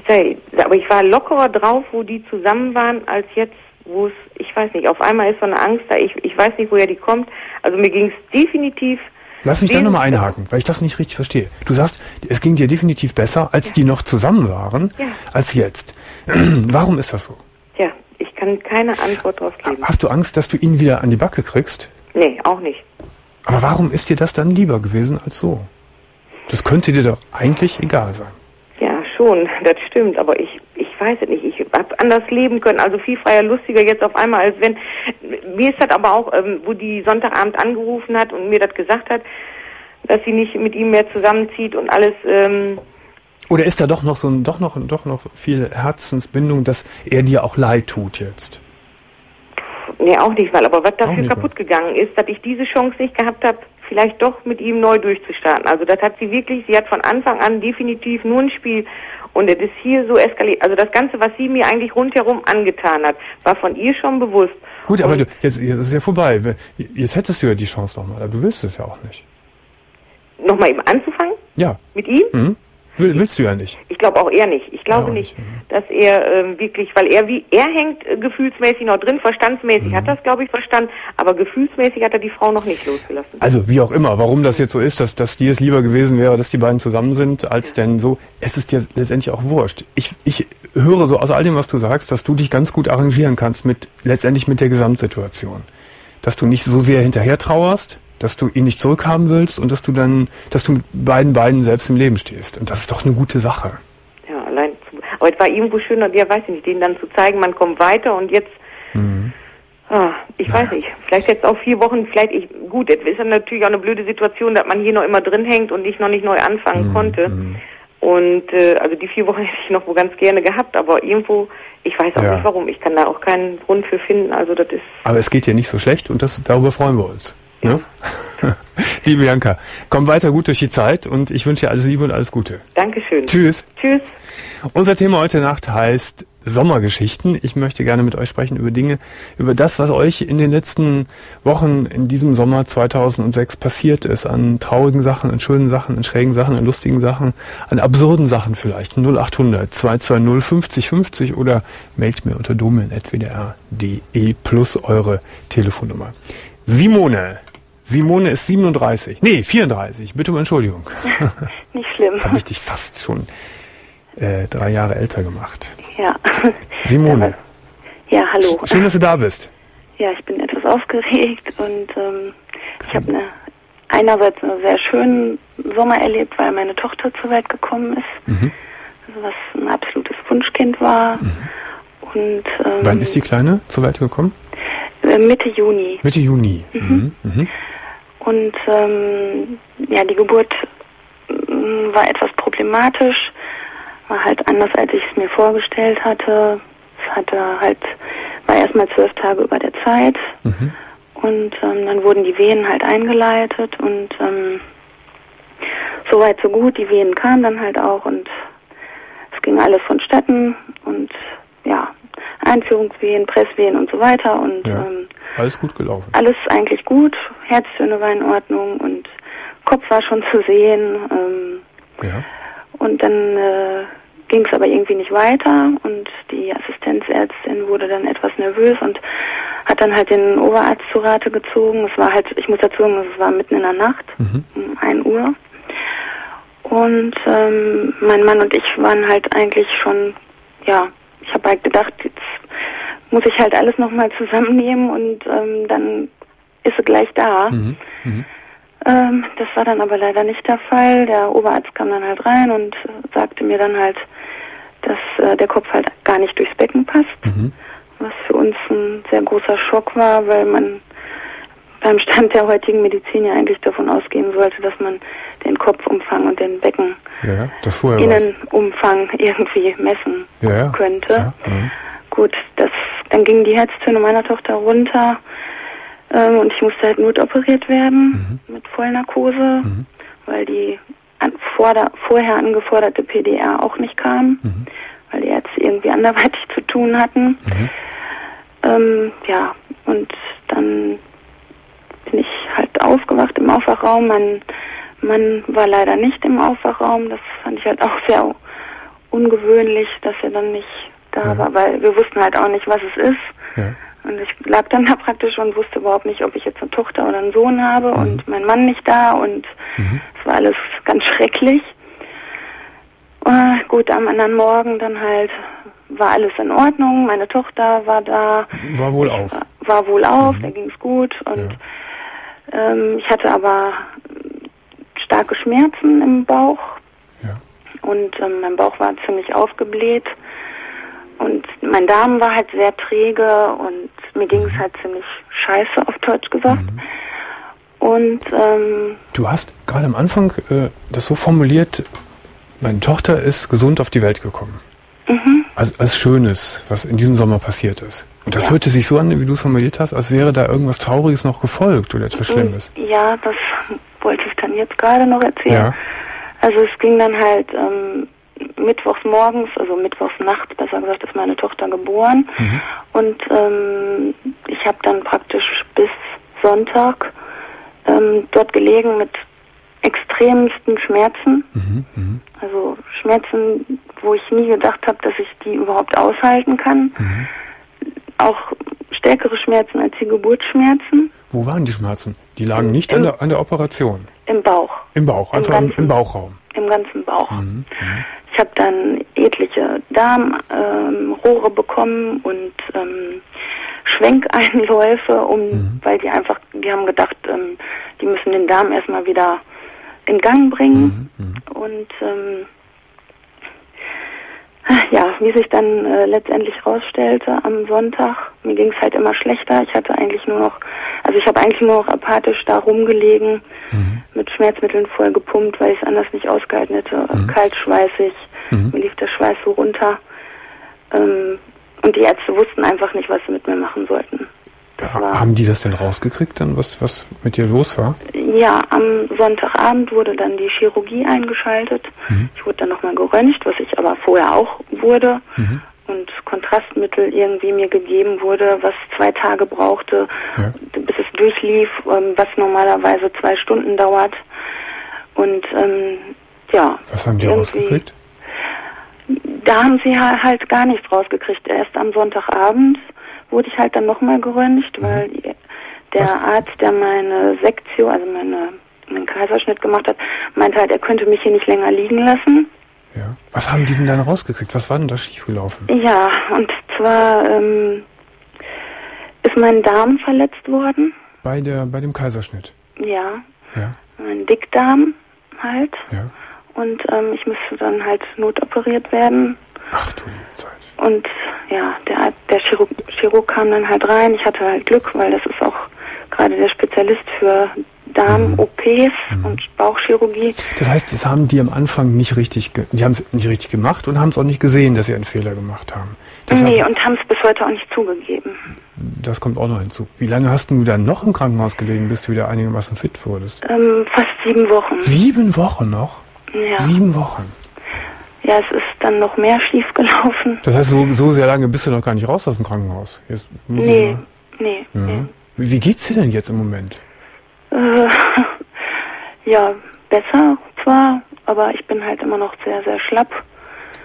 Speaker 7: aber ich war lockerer drauf, wo die zusammen waren, als jetzt, wo es, ich weiß nicht, auf einmal ist so eine Angst da, ich, ich weiß nicht, woher die kommt. Also mir ging es definitiv.
Speaker 2: Lass mich da nochmal einhaken, weil ich das nicht richtig verstehe. Du sagst, es ging dir definitiv besser, als die noch zusammen waren,
Speaker 7: Ja.
Speaker 2: als jetzt. *clears throat* Warum ist das so?
Speaker 7: Ja, ich kann keine Antwort drauf geben.
Speaker 2: Hast du Angst, dass du ihn wieder an die Backe kriegst?
Speaker 7: Nee, auch nicht.
Speaker 2: Aber warum ist dir das dann lieber gewesen als so? Das könnte dir doch eigentlich egal sein.
Speaker 7: Schon, das stimmt, aber ich, ich weiß es nicht. Ich habe anders leben können, also viel freier, lustiger jetzt auf einmal, als wenn. Mir ist das aber auch, ähm, wo die Sonntagabend angerufen hat und mir das gesagt hat, dass sie nicht mit ihm mehr zusammenzieht und alles. Ähm,
Speaker 2: Oder ist da doch noch so ein, doch noch, doch noch viel Herzensbindung, dass er dir auch leid tut jetzt?
Speaker 7: nee, auch nicht mal. Aber was dafür
Speaker 2: mal.
Speaker 7: kaputt gegangen ist, dass ich diese Chance nicht gehabt habe, vielleicht doch mit ihm neu durchzustarten. Also das hat sie wirklich, sie hat von Anfang an definitiv nur ein Spiel und es ist hier so eskaliert. Also das Ganze, was sie mir eigentlich rundherum angetan hat, war von ihr schon bewusst.
Speaker 2: Gut, aber
Speaker 7: Und-
Speaker 2: du, jetzt, jetzt ist ja vorbei. Jetzt hättest du ja die Chance nochmal, aber du willst es ja auch nicht.
Speaker 7: nochmal eben anzufangen
Speaker 2: Ja.
Speaker 7: mit ihm?
Speaker 2: Mhm. Will, willst du ja nicht.
Speaker 7: Ich glaube auch er nicht. Ich glaube
Speaker 2: Ja,
Speaker 7: nicht,
Speaker 2: nicht,
Speaker 7: dass er ähm, wirklich, weil er wie er hängt äh, gefühlsmäßig noch drin, verstandsmäßig
Speaker 2: Mhm.
Speaker 7: hat das, glaube ich, verstanden, aber gefühlsmäßig hat er die Frau noch nicht losgelassen.
Speaker 2: Also wie auch immer, warum das jetzt so ist, dass, dass dir es lieber gewesen wäre, dass die beiden zusammen sind, als denn so, es ist dir letztendlich auch wurscht. Ich, ich höre so aus all dem, was du sagst, dass du dich ganz gut arrangieren kannst mit letztendlich mit der Gesamtsituation. Dass du nicht so sehr hinterher trauerst, dass du ihn nicht zurückhaben willst und dass du dann, dass du mit beiden beiden selbst im Leben stehst. Und das ist doch eine gute Sache.
Speaker 7: Ja, allein. Zu, aber es war irgendwo schöner, ja, weiß ich nicht, denen dann zu zeigen, man kommt weiter und jetzt. Ah, ich weiß nicht. Vielleicht jetzt auch vier Wochen, vielleicht ich, gut, jetzt ist dann natürlich auch eine blöde Situation, dass man hier noch immer drin hängt und ich noch nicht neu anfangen konnte. Und äh, also die vier Wochen *laughs* hätte ich noch wohl ganz gerne gehabt, aber irgendwo, ich weiß auch
Speaker 2: Ja.
Speaker 7: nicht warum. Ich kann da auch keinen Grund für finden. Also das ist
Speaker 2: Aber es geht dir nicht so schlecht und das, darüber freuen wir uns. Ne? *laughs* Liebe Bianca, komm weiter gut durch die Zeit und ich wünsche dir alles Liebe und alles Gute.
Speaker 7: Dankeschön.
Speaker 2: Tschüss.
Speaker 7: Tschüss.
Speaker 2: Unser Thema heute Nacht heißt Sommergeschichten. Ich möchte gerne mit euch sprechen über Dinge, über das, was euch in den letzten Wochen in diesem Sommer 2006 passiert ist, an traurigen Sachen, an schönen Sachen, an schrägen Sachen, an lustigen Sachen, an absurden Sachen vielleicht. 0800 220 50 50 oder meldet mir unter domain.wdr.de plus eure Telefonnummer. Simone. Simone ist 37. Nee, 34. Bitte um Entschuldigung. *laughs*
Speaker 8: Nicht schlimm.
Speaker 2: Habe ich dich fast schon äh, drei Jahre älter gemacht.
Speaker 8: Ja.
Speaker 2: Simone,
Speaker 8: Ja, hallo.
Speaker 2: schön, dass du da bist.
Speaker 8: Ja, ich bin etwas aufgeregt und ähm, ich habe eine, einerseits einen sehr schönen Sommer erlebt, weil meine Tochter zur Welt gekommen ist,
Speaker 2: Mhm.
Speaker 8: also was ein absolutes Wunschkind war. Und ähm,
Speaker 2: Wann ist die Kleine zur Welt gekommen?
Speaker 8: äh, Mitte Juni.
Speaker 2: Mitte Juni. Mhm. Mhm.
Speaker 8: Und ähm, ja, die Geburt mm, war etwas problematisch, war halt anders, als ich es mir vorgestellt hatte. Es hatte halt, war erstmal zwölf Tage über der Zeit
Speaker 2: Mhm.
Speaker 8: und ähm, dann wurden die Wehen halt eingeleitet und ähm, so weit so gut, die Wehen kamen dann halt auch und es ging alles vonstatten und ja, Einführungswehen, Presswehen und so weiter und
Speaker 2: Ja.
Speaker 8: ähm,
Speaker 2: Alles gut gelaufen.
Speaker 8: alles eigentlich gut, Herztöne war in Ordnung und Kopf war schon zu sehen. Ähm,
Speaker 2: Ja.
Speaker 8: und dann äh, ging es aber irgendwie nicht weiter und die Assistenzärztin wurde dann etwas nervös und hat dann halt den Oberarzt zu Rate gezogen. Es war halt, ich muss dazu sagen, es war mitten in der Nacht,
Speaker 2: Mhm.
Speaker 8: um 1 Uhr. Und ähm, mein Mann und ich waren halt eigentlich schon, ja, ich habe halt gedacht, jetzt muss ich halt alles nochmal zusammennehmen und ähm, dann ist sie gleich da.
Speaker 2: Mhm. Mhm.
Speaker 8: Ähm, das war dann aber leider nicht der Fall. Der Oberarzt kam dann halt rein und äh, sagte mir dann halt, dass äh, der Kopf halt gar nicht durchs Becken passt.
Speaker 2: Mhm.
Speaker 8: Was für uns ein sehr großer Schock war, weil man beim Stand der heutigen Medizin ja eigentlich davon ausgehen sollte, dass man den Kopfumfang und den Beckenumfang
Speaker 2: Ja, war's. *laughs*
Speaker 8: irgendwie messen
Speaker 2: Ja,
Speaker 8: könnte.
Speaker 2: Ja. Mhm.
Speaker 8: Gut, das, dann gingen die Herztöne meiner Tochter runter ähm, und ich musste halt notoperiert werden mit Vollnarkose, weil die an, vorder, vorher angeforderte PDR auch nicht kam, weil die Ärzte irgendwie anderweitig *laughs* zu tun hatten. Ähm, ja, und dann bin ich halt aufgewacht im Aufwachraum. Mein Mann war leider nicht im Aufwachraum. Das fand ich halt auch sehr ungewöhnlich, dass er dann nicht da
Speaker 2: Ja.
Speaker 8: war, weil wir wussten halt auch nicht, was es ist.
Speaker 2: Ja.
Speaker 8: Und ich lag dann *laughs* da praktisch und wusste überhaupt nicht, ob ich jetzt eine Tochter oder einen Sohn habe
Speaker 2: Mhm.
Speaker 8: und mein Mann nicht da und es war alles ganz schrecklich. Äh, gut, am anderen Morgen dann halt war alles in Ordnung. Meine Tochter war da,
Speaker 2: War wohl auf.
Speaker 8: war, war wohl auf, da ging es gut und ähm, ich hatte aber starke Schmerzen im Bauch
Speaker 2: Ja.
Speaker 8: und ähm, mein Bauch war ziemlich aufgebläht und mein Darm war halt sehr träge und mir ging es halt ziemlich scheiße auf Deutsch gesagt. Und ähm,
Speaker 2: Du hast gerade am Anfang äh, das so formuliert, meine Tochter ist gesund auf die Welt gekommen.
Speaker 8: Mhm.
Speaker 2: Als, als Schönes, was in diesem Sommer passiert ist. Und das hörte sich so an, wie du es formuliert hast, als wäre da irgendwas Trauriges noch gefolgt oder etwas Schlimmes.
Speaker 8: ja, das wollte ich dann jetzt gerade noch erzählen.
Speaker 2: Ja.
Speaker 8: Also es ging dann halt ähm, mittwochs morgens, also mittwochs nachts, besser gesagt, ist meine Tochter geboren.
Speaker 2: Mhm.
Speaker 8: Und ähm, ich habe dann praktisch bis Sonntag ähm, dort gelegen mit extremsten Schmerzen.
Speaker 2: Mhm. Mhm.
Speaker 8: Also Schmerzen, wo ich nie gedacht habe, dass ich die überhaupt aushalten kann.
Speaker 2: Mhm.
Speaker 8: Auch stärkere Schmerzen als die Geburtsschmerzen
Speaker 2: Wo waren die Schmerzen? Die lagen nicht an der, an der Operation.
Speaker 8: im Bauch,
Speaker 2: Im Bauch,
Speaker 8: Im
Speaker 2: einfach im,
Speaker 8: ganzen-
Speaker 2: im Bauchraum.
Speaker 8: im ganzen Bauch.
Speaker 2: Mhm.
Speaker 8: Ich habe dann etliche Darmrohre ähm, bekommen und ähm, Schwenkeinläufe, um, weil die einfach, die haben gedacht, ähm, die müssen den Darm erstmal wieder in Gang bringen. Und ähm, ja, wie sich dann äh, letztendlich rausstellte am Sonntag, mir ging es halt immer schlechter. Ich hatte eigentlich nur noch, also ich habe eigentlich nur noch apathisch da rumgelegen, mit Schmerzmitteln voll gepumpt, weil ich es anders nicht ausgehalten hätte. Kalt schweißig, mir lief der Schweiß so runter. Ähm, und die Ärzte wussten einfach nicht, was sie mit mir machen sollten.
Speaker 2: Ha- Haben die das denn rausgekriegt, dann was, was mit dir los war?
Speaker 8: ja, am Sonntagabend wurde dann die Chirurgie eingeschaltet. Ich wurde dann nochmal geröntgt, was ich aber vorher auch wurde. Und Kontrastmittel irgendwie mir gegeben wurde, was zwei Tage brauchte,
Speaker 2: Ja.
Speaker 8: bis es durchlief, ähm, was normalerweise zwei Stunden dauert. Und ähm, ja.
Speaker 2: Was haben die rausgekriegt?
Speaker 8: Da haben sie ha- halt gar nichts rausgekriegt. Erst am Sonntagabend wurde ich halt dann nochmal geröntgt, weil die- der
Speaker 2: Was?
Speaker 8: Arzt, der meine Sektio, also meine, meinen Kaiserschnitt gemacht hat, meinte halt, er könnte mich hier nicht länger liegen lassen.
Speaker 2: Ja. Was haben die denn dann rausgekriegt? Was war denn da schiefgelaufen?
Speaker 8: Ja, und zwar ähm, ist mein Darm verletzt worden.
Speaker 2: Bei, der, bei dem Kaiserschnitt.
Speaker 8: Ja,
Speaker 2: Ja,
Speaker 8: mein Dickdarm halt.
Speaker 2: ja.
Speaker 8: Und ähm, ich müsste dann halt notoperiert werden.
Speaker 2: Ach du Zeit.
Speaker 8: Und ja, der, der Chirurg, Chirurg kam dann halt rein. Ich hatte halt Glück, weil das ist auch gerade der Spezialist für Darm-OPs und Bauchchirurgie.
Speaker 2: Das heißt, das haben die am Anfang nicht richtig, die haben es nicht richtig gemacht und haben es auch nicht gesehen, dass sie einen Fehler gemacht haben. Deshalb,
Speaker 8: nee, und haben es bis heute auch nicht zugegeben.
Speaker 2: das kommt auch noch hinzu. Wie lange hast du dann noch im Krankenhaus gelegen, bis du wieder einigermaßen fit wurdest?
Speaker 8: Ähm, fast sieben Wochen.
Speaker 2: Sieben Wochen noch?
Speaker 8: Ja.
Speaker 2: Sieben Wochen.
Speaker 8: Ja, es ist dann noch mehr *laughs* schief gelaufen.
Speaker 2: Das heißt, so, so sehr lange bist du noch gar nicht raus aus dem Krankenhaus. Jetzt
Speaker 8: Nee, nee,
Speaker 2: Ja.
Speaker 8: nee.
Speaker 2: Wie geht's dir denn jetzt im Moment?
Speaker 8: Äh, *laughs* ja, besser zwar, aber ich bin halt immer noch sehr, sehr schlapp.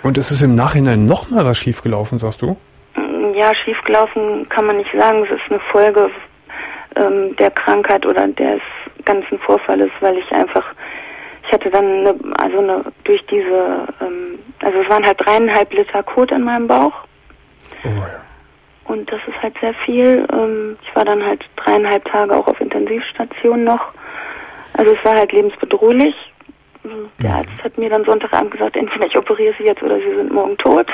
Speaker 2: Und ist es im Nachhinein noch mal was schiefgelaufen, sagst du?
Speaker 8: Mm, Ja, schiefgelaufen kann man nicht sagen. Es ist eine Folge ähm, der Krankheit oder des ganzen Vorfalles, weil ich einfach, ich hatte dann eine, also eine, durch diese, ähm, also es waren halt dreieinhalb Liter Kot in meinem Bauch.
Speaker 2: Oh ja.
Speaker 8: Und das ist halt sehr viel. Ähm, ich war dann halt dreieinhalb Tage auch auf Intensivstation noch. Also es war halt lebensbedrohlich. Der Arzt hat mir dann Sonntagabend gesagt, entweder ich operiere Sie jetzt oder Sie sind morgen tot.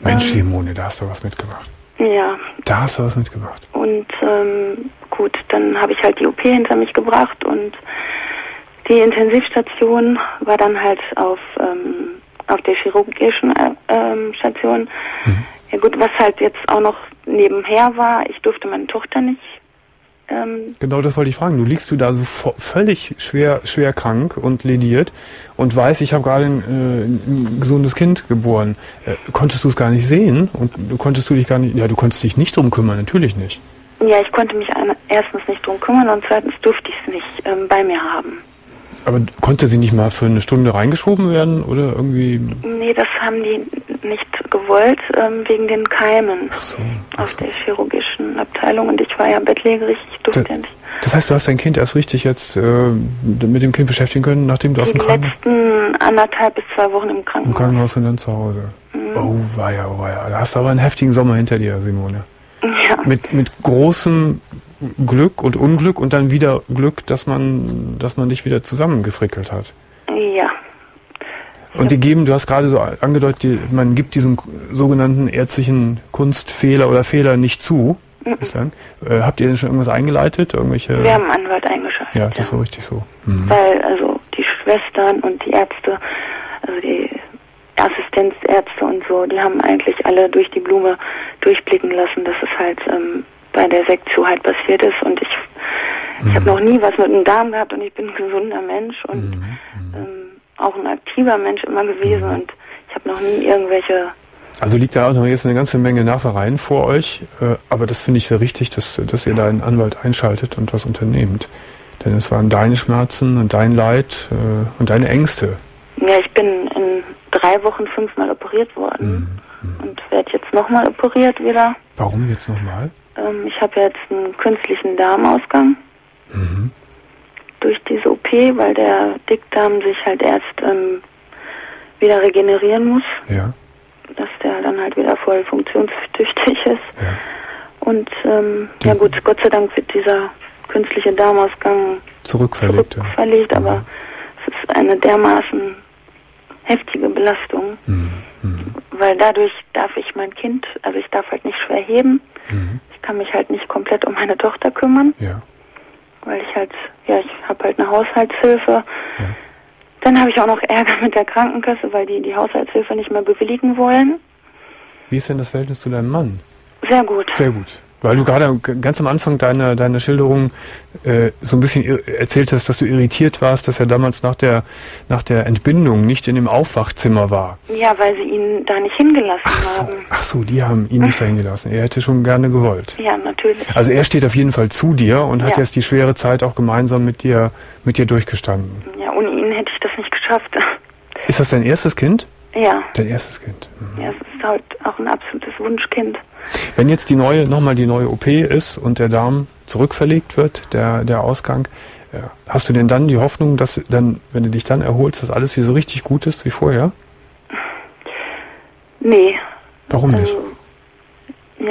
Speaker 2: Mensch,
Speaker 8: Ähm.
Speaker 2: Simone, da hast du was mitgemacht.
Speaker 8: ja,
Speaker 2: Da hast du was mitgemacht.
Speaker 8: und ähm, gut, dann habe ich halt die OP hinter mich gebracht und die Intensivstation war dann halt auf, ähm, auf der chirurgischen äh, ähm, Station. Ja gut, was halt jetzt auch noch nebenher war, ich durfte meine Tochter nicht ähm,
Speaker 2: Genau das wollte ich fragen. Du liegst du da so völlig schwer, schwer krank und lediert und weißt, ich habe gerade ein, äh, ein gesundes Kind geboren. Äh, konntest du es gar nicht sehen und du konntest du dich gar nicht, ja, du konntest dich nicht drum kümmern, natürlich nicht.
Speaker 8: Ja, ich konnte mich erstens nicht drum kümmern und zweitens durfte ich es nicht ähm, bei mir haben.
Speaker 2: Aber konnte sie nicht mal für eine Stunde reingeschoben werden oder irgendwie?
Speaker 8: Nee, das haben die nicht gewollt, ähm, wegen den Keimen
Speaker 2: Ach so.
Speaker 8: aus der chirurgischen Abteilung und ich war ja bettlägerig, ich durfte
Speaker 2: Da-
Speaker 8: nicht.
Speaker 2: Das heißt, du hast dein Kind erst richtig jetzt äh, mit dem Kind beschäftigen können, nachdem du aus
Speaker 8: Die
Speaker 2: dem Kranken
Speaker 8: letzten anderthalb bis zwei Wochen im
Speaker 2: im
Speaker 8: Krankenhaus.
Speaker 2: Krankenhaus und dann zu Hause.
Speaker 8: Mhm.
Speaker 2: Oh weia, oh weia. Da hast du aber einen heftigen Sommer hinter dir, Simone. *laughs*
Speaker 8: Ja.
Speaker 2: Mit, mit großem Glück und Unglück und dann wieder Glück, dass man, dass man dich wieder zusammengefrickelt hat.
Speaker 8: ja.
Speaker 2: Und die geben, du hast gerade so angedeutet, die, man gibt diesen sogenannten ärztlichen Kunstfehler oder Fehler nicht zu. bislang. Äh, habt ihr denn schon irgendwas eingeleitet? Irgendwelche?
Speaker 8: Wir haben einen Anwalt eingeschaltet.
Speaker 2: ja, das ist so richtig so. Mhm.
Speaker 8: Weil also die Schwestern und die Ärzte, also die Assistenzärzte und so, die haben eigentlich alle durch die Blume durchblicken lassen, dass es halt ähm, bei der Sektio halt passiert ist und ich ich habe noch nie was mit dem Darm gehabt und ich bin ein gesunder Mensch und ähm, auch ein aktiver Mensch immer gewesen und ich habe noch nie irgendwelche
Speaker 2: Also liegt da auch noch jetzt eine ganze Menge Nervereien vor euch, äh, aber das finde ich sehr richtig, dass, dass ihr da einen Anwalt einschaltet und was unternehmt. Denn es waren deine Schmerzen und dein Leid äh, und deine Ängste,
Speaker 8: Ja, ich bin in drei Wochen fünfmal operiert worden
Speaker 2: Mhm.
Speaker 8: und werde jetzt nochmal operiert wieder.
Speaker 2: Warum jetzt nochmal?
Speaker 8: Ähm, ich habe jetzt einen künstlichen Darmausgang
Speaker 2: Mhm.
Speaker 8: durch diese OP, weil der Dickdarm sich halt erst ähm, wieder regenerieren muss,
Speaker 2: Ja.
Speaker 8: dass der dann halt wieder voll funktionstüchtig *laughs* ist.
Speaker 2: Ja.
Speaker 8: Und ähm, ja gut, Gott sei Dank wird dieser künstliche Darmausgang
Speaker 2: Zurückverlegt. ja.
Speaker 8: zurückverlegt, aber es ist eine dermaßen heftige Belastung,
Speaker 2: Mhm. Mhm.
Speaker 8: weil dadurch darf ich mein Kind, also ich darf halt nicht schwer heben,
Speaker 2: Mhm.
Speaker 8: Ich kann mich halt nicht komplett um meine Tochter kümmern,
Speaker 2: Ja.
Speaker 8: weil ich halt, ja, ich habe halt eine Haushaltshilfe. Dann habe ich auch noch Ärger mit der Krankenkasse, weil die die Haushaltshilfe nicht mehr bewilligen wollen.
Speaker 2: Wie ist denn das Verhältnis zu deinem Mann?
Speaker 8: Sehr gut.
Speaker 2: Sehr gut. Weil du gerade ganz am Anfang deiner, deiner Schilderung äh, so ein bisschen erzählt hast, dass du irritiert warst, dass er damals nach der, nach der Entbindung nicht in dem Aufwachzimmer war.
Speaker 8: Ja, weil sie ihn da nicht hingelassen
Speaker 2: Ach so,
Speaker 8: haben.
Speaker 2: ach so, die haben ihn nicht *laughs* dahin gelassen. Er hätte schon gerne gewollt.
Speaker 8: Ja, natürlich.
Speaker 2: Also er steht auf jeden Fall zu dir und hat
Speaker 8: Ja.
Speaker 2: jetzt die schwere Zeit auch gemeinsam mit dir, mit dir durchgestanden.
Speaker 8: Ja, ohne ihn hätte ich das nicht geschafft.
Speaker 2: Ist das dein erstes Kind?
Speaker 8: Ja,
Speaker 2: Dein erstes Kind. Mhm.
Speaker 8: ja, es ist halt auch ein absolutes Wunschkind.
Speaker 2: Wenn jetzt die neue, nochmal die neue OP ist und der Darm zurückverlegt wird, der, der Ausgang, ja, hast du denn dann die Hoffnung, dass dann, wenn du dich dann erholst, dass alles wie so richtig gut ist wie vorher?
Speaker 8: Nee.
Speaker 2: Warum nicht?
Speaker 8: Also,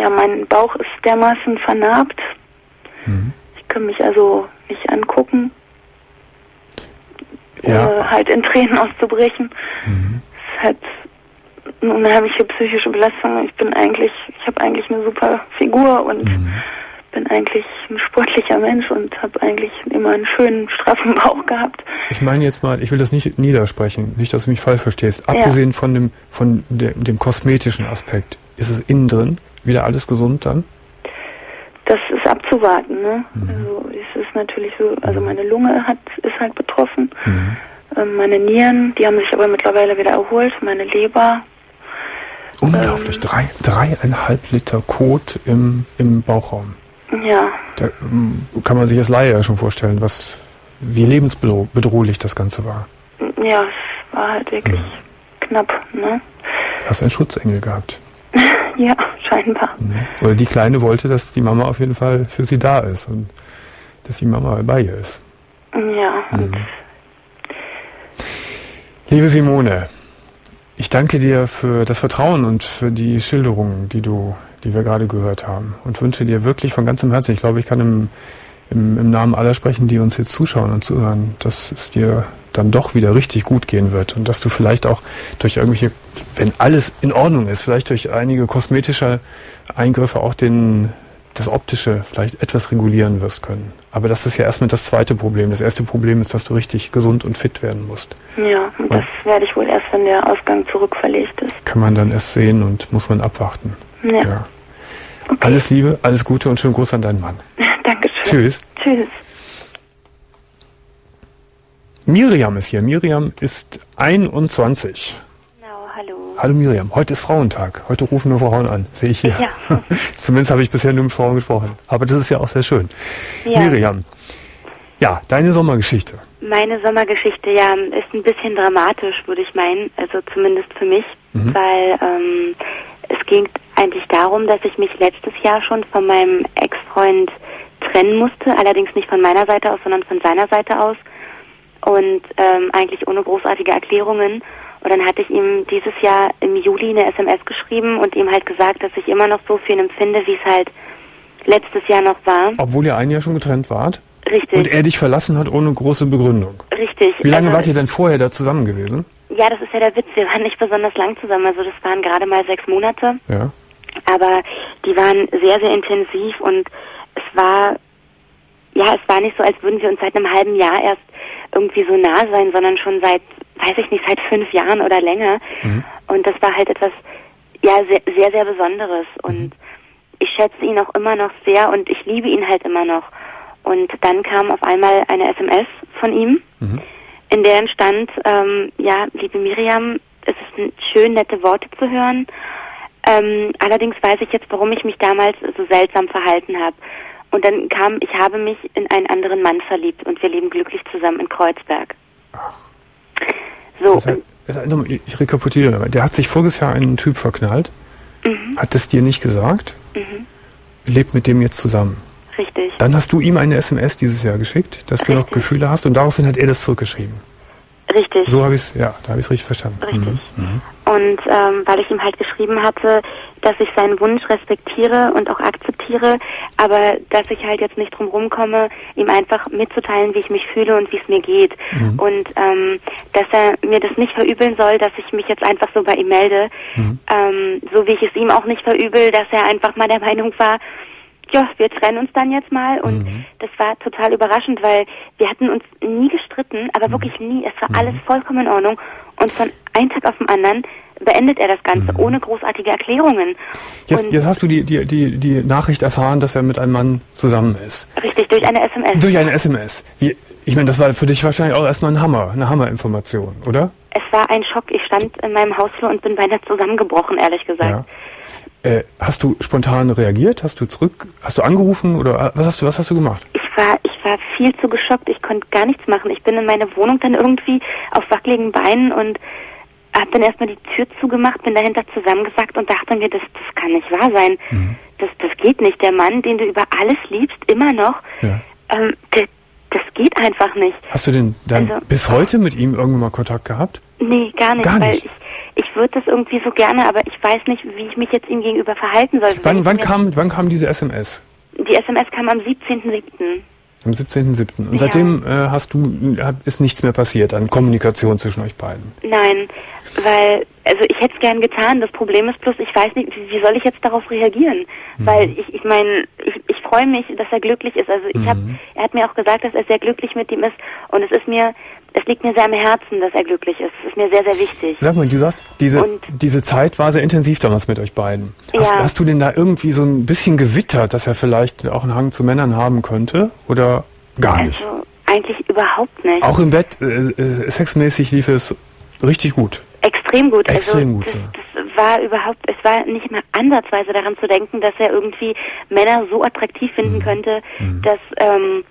Speaker 8: ja, mein Bauch ist dermaßen vernarbt.
Speaker 2: Mhm.
Speaker 8: Ich kann mich also nicht angucken,
Speaker 2: Ja.
Speaker 8: ohne halt in Tränen auszubrechen.
Speaker 2: Mhm.
Speaker 8: Halt eine unheimliche psychische Belastung. Ich bin eigentlich, ich habe eigentlich eine super Figur und
Speaker 2: Mhm.
Speaker 8: bin eigentlich ein sportlicher Mensch und habe eigentlich immer einen schönen, straffen *laughs* Bauch gehabt.
Speaker 2: Ich meine jetzt mal, ich will das nicht niedersprechen, nicht, dass du mich falsch verstehst.
Speaker 8: Ja.
Speaker 2: Abgesehen von dem, von dem, dem kosmetischen Aspekt, ist es innen drin wieder alles gesund dann?
Speaker 8: Das ist abzuwarten, ne?
Speaker 2: Mhm.
Speaker 8: Also es ist natürlich so, also meine Lunge hat ist halt betroffen,
Speaker 2: Mhm.
Speaker 8: Ähm, meine Nieren, die haben sich aber mittlerweile wieder erholt, meine Leber.
Speaker 2: Unglaublich, drei, dreieinhalb Liter Kot im, im Bauchraum.
Speaker 8: Ja,
Speaker 2: Da ähm, kann man sich als Laie ja schon vorstellen, was, wie lebensbedrohlich das Ganze war.
Speaker 8: ja, es war halt wirklich knapp, ne?
Speaker 2: Du hast einen Schutzengel gehabt. *laughs*
Speaker 8: Ja, scheinbar.
Speaker 2: Ne? Oder die Kleine wollte, dass die Mama auf jeden Fall für sie da ist und dass die Mama bei ihr ist.
Speaker 8: Ja, und
Speaker 2: Mhm. Liebe Simone, ich danke dir für das Vertrauen und für die Schilderungen, die du, die wir gerade gehört haben. Und wünsche dir wirklich von ganzem Herzen, ich glaube, ich kann im, im, im Namen aller sprechen, die uns jetzt zuschauen und zuhören, dass es dir dann doch wieder richtig gut gehen wird und dass du vielleicht auch durch irgendwelche, wenn alles in Ordnung ist, vielleicht durch einige kosmetische Eingriffe auch den, das Optische vielleicht etwas regulieren wirst können. Aber das ist ja erstmal das zweite Problem. Das erste Problem ist, dass du richtig gesund und fit werden musst.
Speaker 8: ja, und das werde ich wohl erst, wenn der Ausgang zurückverlegt ist.
Speaker 2: Kann man dann erst sehen und muss man abwarten.
Speaker 8: Ja,
Speaker 2: Ja. Alles Liebe, alles Gute und schönen Gruß an deinen Mann. *laughs*
Speaker 8: Dankeschön.
Speaker 2: Tschüss.
Speaker 8: Tschüss.
Speaker 2: Miriam ist hier. Miriam ist 21.
Speaker 9: Hallo.
Speaker 2: Hallo Miriam, heute ist Frauentag. Heute rufen nur Frauen an, sehe ich hier.
Speaker 9: Ja. *laughs*
Speaker 2: Zumindest habe ich bisher nur mit Frauen gesprochen. Aber das ist ja auch sehr schön.
Speaker 9: Ja.
Speaker 2: Miriam, ja, deine Sommergeschichte.
Speaker 9: Meine Sommergeschichte, ja, ist ein bisschen dramatisch, würde ich meinen. Also zumindest für mich,
Speaker 2: Mhm.
Speaker 9: weil ähm, es ging eigentlich darum, dass ich mich letztes Jahr schon von meinem Ex-Freund trennen musste. Allerdings nicht von meiner Seite aus, sondern von seiner Seite aus. Und ähm, eigentlich ohne großartige Erklärungen. Und dann hatte ich ihm dieses Jahr im Juli eine SMS geschrieben und ihm halt gesagt, dass ich immer noch so viel empfinde, wie es halt letztes Jahr noch war.
Speaker 2: Obwohl ihr ein Jahr schon getrennt wart
Speaker 9: Richtig.
Speaker 2: und er dich verlassen hat ohne große Begründung.
Speaker 9: Richtig.
Speaker 2: Wie lange
Speaker 9: Also-
Speaker 2: wart ihr denn vorher da zusammen gewesen?
Speaker 9: Ja, das ist ja der Witz. Wir waren nicht besonders lang zusammen. Also das waren gerade mal sechs Monate.
Speaker 2: Ja.
Speaker 9: Aber die waren sehr, sehr intensiv und es war, ja, es war nicht so, als würden wir uns seit einem halben Jahr erst irgendwie so nah sein, sondern schon seit, weiß ich nicht, seit fünf Jahren oder länger. Und das war halt etwas, ja, sehr, sehr, sehr Besonderes. Und ich schätze ihn auch immer noch sehr und ich liebe ihn halt immer noch. Und dann kam auf einmal eine SMS von ihm, in der stand, ähm, ja, liebe Miriam, es ist schön, nette Worte zu hören. Ähm, allerdings weiß ich jetzt, warum ich mich damals so seltsam verhalten habe. Und dann kam, ich habe mich in einen anderen Mann verliebt und wir leben glücklich zusammen in Kreuzberg. So.
Speaker 2: Das heißt, das heißt, ich rekapituliere. Der hat sich voriges Jahr einen Typ verknallt,
Speaker 9: Mhm.
Speaker 2: hat es dir nicht gesagt,
Speaker 9: Mhm.
Speaker 2: lebt mit dem jetzt zusammen.
Speaker 9: Richtig.
Speaker 2: Dann hast du ihm eine SMS dieses Jahr geschickt, dass du noch Gefühle hast und daraufhin hat er das zurückgeschrieben.
Speaker 9: Richtig.
Speaker 2: So habe ich es, ja, da habe ich es richtig verstanden.
Speaker 9: Richtig.
Speaker 2: Mhm.
Speaker 9: Und ähm, weil ich ihm halt geschrieben hatte, dass ich seinen Wunsch respektiere und auch akzeptiere, aber dass ich halt jetzt nicht drum rumkomme, ihm einfach mitzuteilen, wie ich mich fühle und wie es mir geht.
Speaker 10: Mhm.
Speaker 9: Und ähm, dass er mir das nicht verübeln soll, dass ich mich jetzt einfach so bei ihm melde.
Speaker 2: Mhm.
Speaker 9: Ähm, so wie ich es ihm auch nicht verübel, dass er einfach mal der Meinung war, ja, wir trennen uns dann jetzt mal und das war total überraschend, weil wir hatten uns nie gestritten, aber wirklich nie. Es war alles vollkommen in Ordnung und von einem Tag auf den anderen beendet er das Ganze ohne großartige Erklärungen.
Speaker 2: Jetzt,
Speaker 9: und
Speaker 2: jetzt hast du die, die, die, die Nachricht erfahren, dass er mit einem Mann zusammen ist.
Speaker 9: richtig durch eine SMS.
Speaker 2: Durch eine SMS. Ich meine, das war für dich wahrscheinlich auch erstmal ein Hammer, eine Hammerinformation, oder?
Speaker 9: Es war ein Schock. Ich stand in meinem Hausflur und bin beinahe zusammengebrochen, ehrlich gesagt.
Speaker 2: Ja. Äh, hast du spontan reagiert? Hast du zurück, hast du angerufen oder äh, was hast du, was hast du gemacht?
Speaker 9: Ich war, ich war viel zu geschockt. Ich konnte gar nichts machen. Ich bin in meine Wohnung dann irgendwie auf wackeligen Beinen und habe dann erstmal die Tür zugemacht, bin dahinter zusammengesackt und dachte mir, das, das kann nicht wahr sein.
Speaker 2: Mhm.
Speaker 9: Das, das geht nicht. Der Mann, den du über alles liebst, immer noch,
Speaker 2: Ja.
Speaker 9: ähm, das, das geht einfach nicht.
Speaker 2: Hast du denn dann
Speaker 9: Also-
Speaker 2: bis heute mit ihm irgendwann mal Kontakt gehabt?
Speaker 9: Nee, gar nicht,
Speaker 2: Gar
Speaker 9: weil
Speaker 2: nicht?
Speaker 9: ich, ich würde das irgendwie so gerne, aber ich weiß nicht, wie ich mich jetzt ihm gegenüber verhalten soll.
Speaker 2: Wann, wann, kam, wann kam diese SMS?
Speaker 9: Die SMS kam am 17.07.
Speaker 2: Am 17.07. Und
Speaker 9: Ja.
Speaker 2: seitdem äh, hast du, ist nichts mehr passiert an Kommunikation zwischen euch beiden.
Speaker 9: Nein, weil, also ich hätte es gern getan. Das Problem ist bloß, ich weiß nicht, wie, soll ich jetzt darauf reagieren?
Speaker 2: Mhm.
Speaker 9: Weil ich, ich meine, ich, ich freue mich, dass er glücklich ist. Also ich
Speaker 2: Mhm.
Speaker 9: hab, er hat mir auch gesagt, dass er sehr glücklich mit ihm ist. Und es ist mir, es liegt mir sehr am Herzen, dass er glücklich ist. Es ist mir sehr, sehr wichtig.
Speaker 2: Sag mal, du sagst, diese,
Speaker 9: Und-
Speaker 2: diese Zeit war sehr intensiv damals mit euch beiden. Hast,
Speaker 9: Ja.
Speaker 2: hast du denn da irgendwie so ein bisschen gewittert, dass er vielleicht auch einen Hang zu Männern haben könnte? Oder gar nicht?
Speaker 9: Also eigentlich überhaupt nicht.
Speaker 2: Auch im Bett, äh, äh, sexmäßig lief es richtig gut.
Speaker 9: Extrem gut.
Speaker 2: Extrem
Speaker 9: also
Speaker 2: gut,
Speaker 9: das,
Speaker 2: ja.
Speaker 9: das war überhaupt, es war nicht mal ansatzweise daran zu denken, dass er irgendwie Männer so attraktiv finden
Speaker 2: Mhm.
Speaker 9: könnte, dass ähm,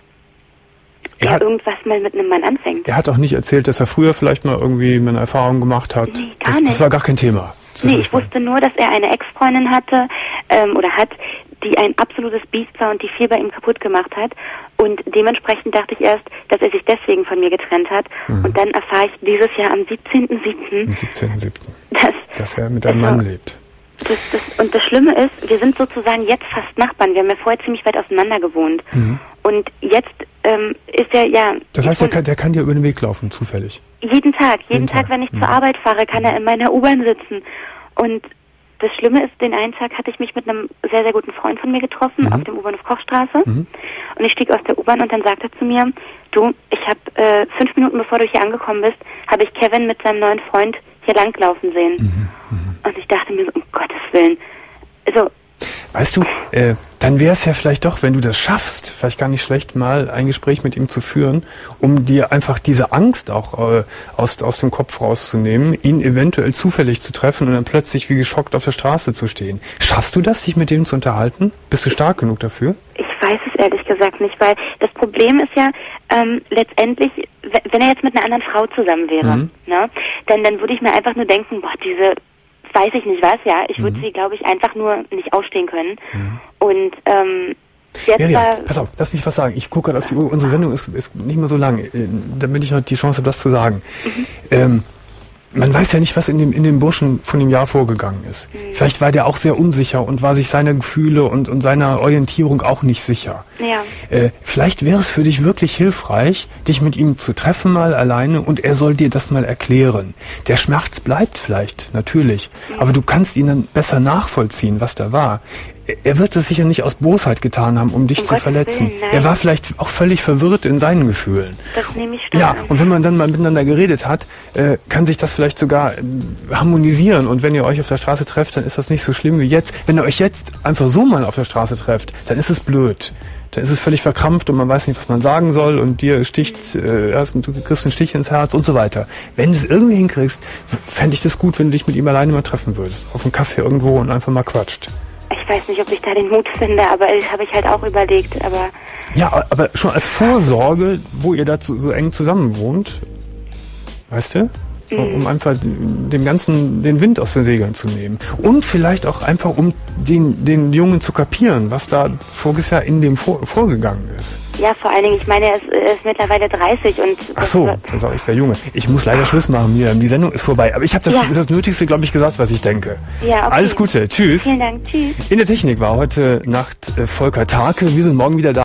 Speaker 2: Er hat-
Speaker 9: irgendwas mal mit einem Mann anfängt.
Speaker 2: Er hat auch nicht erzählt, dass er früher vielleicht mal irgendwie eine Erfahrung gemacht hat.
Speaker 9: Nee, gar
Speaker 2: das, das
Speaker 9: nicht.
Speaker 2: war gar kein Thema.
Speaker 9: Nee, ich wusste nur, dass er eine Ex-Freundin hatte ähm, oder hat, die ein absolutes Biest war und die viel bei ihm kaputt gemacht hat. Und dementsprechend dachte ich erst, dass er sich deswegen von mir getrennt hat.
Speaker 2: Mhm.
Speaker 9: Und dann erfahre ich dieses Jahr am 17.07.,
Speaker 2: Am 17.07.
Speaker 9: dass
Speaker 2: Dass er mit einem
Speaker 9: Also-
Speaker 2: Mann lebt.
Speaker 9: das, das, und das Schlimme ist, wir sind sozusagen jetzt fast Nachbarn. Wir haben ja vorher ziemlich weit auseinander gewohnt.
Speaker 2: Mhm.
Speaker 9: Und jetzt ähm, ist er, ja,
Speaker 2: Das heißt, er
Speaker 9: wohn-
Speaker 2: kann, der kann dir über den Weg laufen, zufällig.
Speaker 9: jeden Tag, jeden,
Speaker 2: Jeden
Speaker 9: Tag,
Speaker 2: Tag,
Speaker 9: wenn ich
Speaker 2: mhm.
Speaker 9: zur Arbeit fahre, kann er in meiner U-Bahn sitzen. Und das Schlimme ist, den einen Tag hatte ich mich mit einem sehr, sehr guten Freund von mir getroffen
Speaker 2: Mhm.
Speaker 9: auf dem U-Bahnhof Kochstraße.
Speaker 2: Mhm.
Speaker 9: Und ich stieg aus der U-Bahn und dann sagte er zu mir, du, ich habe äh, fünf Minuten bevor du hier angekommen bist, habe ich Kevin mit seinem neuen Freund hier langlaufen sehen.
Speaker 2: Mhm.
Speaker 9: Und ich dachte mir so, um Gottes Willen. Also,
Speaker 2: Weißt du, äh, dann wäre es ja vielleicht doch, wenn du das schaffst, vielleicht gar nicht schlecht, mal ein Gespräch mit ihm zu führen, um dir einfach diese Angst auch äh, aus, aus dem Kopf rauszunehmen, ihn eventuell zufällig zu treffen und dann plötzlich wie geschockt auf der Straße zu stehen. Schaffst du das, dich mit dem zu unterhalten? Bist du stark genug dafür?
Speaker 9: Ich weiß es ehrlich gesagt nicht, weil das Problem ist ja ähm, letztendlich, wenn er jetzt mit einer anderen Frau zusammen wäre,
Speaker 2: Mhm.
Speaker 9: ne, dann, dann würde ich mir einfach nur denken, boah, diese, weiß ich nicht was, ja, ich würde sie, glaube ich, einfach nur nicht ausstehen können. Und ähm, jetzt
Speaker 2: Miriam,
Speaker 9: war,
Speaker 2: pass auf, lass mich was sagen. Ich gucke gerade auf die Uhr. Unsere Sendung ist, ist nicht mehr so lang, äh, damit ich noch die Chance habe, das zu sagen. Ähm, man weiß ja nicht, was in dem, in dem Burschen von dem Jahr vorgegangen ist. Vielleicht war der auch sehr unsicher und war sich seiner Gefühle und, und seiner Orientierung auch nicht sicher.
Speaker 9: ja,
Speaker 2: Äh, vielleicht wäre es für dich wirklich hilfreich, dich mit ihm zu treffen mal alleine und er soll dir das mal erklären. Der Schmerz bleibt vielleicht, natürlich, aber du kannst ihn dann besser nachvollziehen, was da war. Er- wird es sicher nicht aus Bosheit getan haben, um dich
Speaker 9: Um
Speaker 2: zu
Speaker 9: Gottes
Speaker 2: verletzen.
Speaker 9: Willen,
Speaker 2: er war vielleicht auch völlig verwirrt in seinen Gefühlen.
Speaker 9: das nehme ich
Speaker 2: Ja,
Speaker 9: an.
Speaker 2: und wenn man dann mal miteinander geredet hat, äh, kann sich das vielleicht sogar äh, harmonisieren. Und wenn ihr euch auf der Straße trefft, dann ist das nicht so schlimm wie jetzt. Wenn ihr euch jetzt einfach so mal auf der Straße trefft, dann ist es blöd. Dann ist es völlig verkrampft und man weiß nicht, was man sagen soll und dir sticht, äh, erst, du kriegst einen Stich ins Herz und so weiter. Wenn du es irgendwie hinkriegst, fände ich das gut, wenn du dich mit ihm alleine mal treffen würdest. Auf einem Kaffee irgendwo und einfach mal quatscht.
Speaker 9: Ich weiß nicht, ob ich da den Mut finde, aber das habe ich halt auch überlegt, aber
Speaker 2: Ja, aber schon als Vorsorge, wo ihr da so eng zusammen wohnt, weißt du? Um einfach dem Ganzen den Wind aus den Segeln zu nehmen. Und vielleicht auch einfach, um den, den Jungen zu kapieren, was da voriges Jahr in dem vor, vorgegangen ist.
Speaker 9: Ja, vor allen Dingen, ich meine, er ist, er ist mittlerweile 30 und...
Speaker 2: Ach so, dann sage ich der Junge. Ich muss leider Schluss machen, Miriam. Die Sendung ist vorbei. Aber ich habe das, ja. das Nötigste, glaube ich, gesagt, was ich denke. Ja, okay. Alles Gute. Tschüss.
Speaker 9: Vielen Dank. Tschüss.
Speaker 2: In der Technik war heute Nacht äh, Volker Tarke. Wir sind morgen wieder da.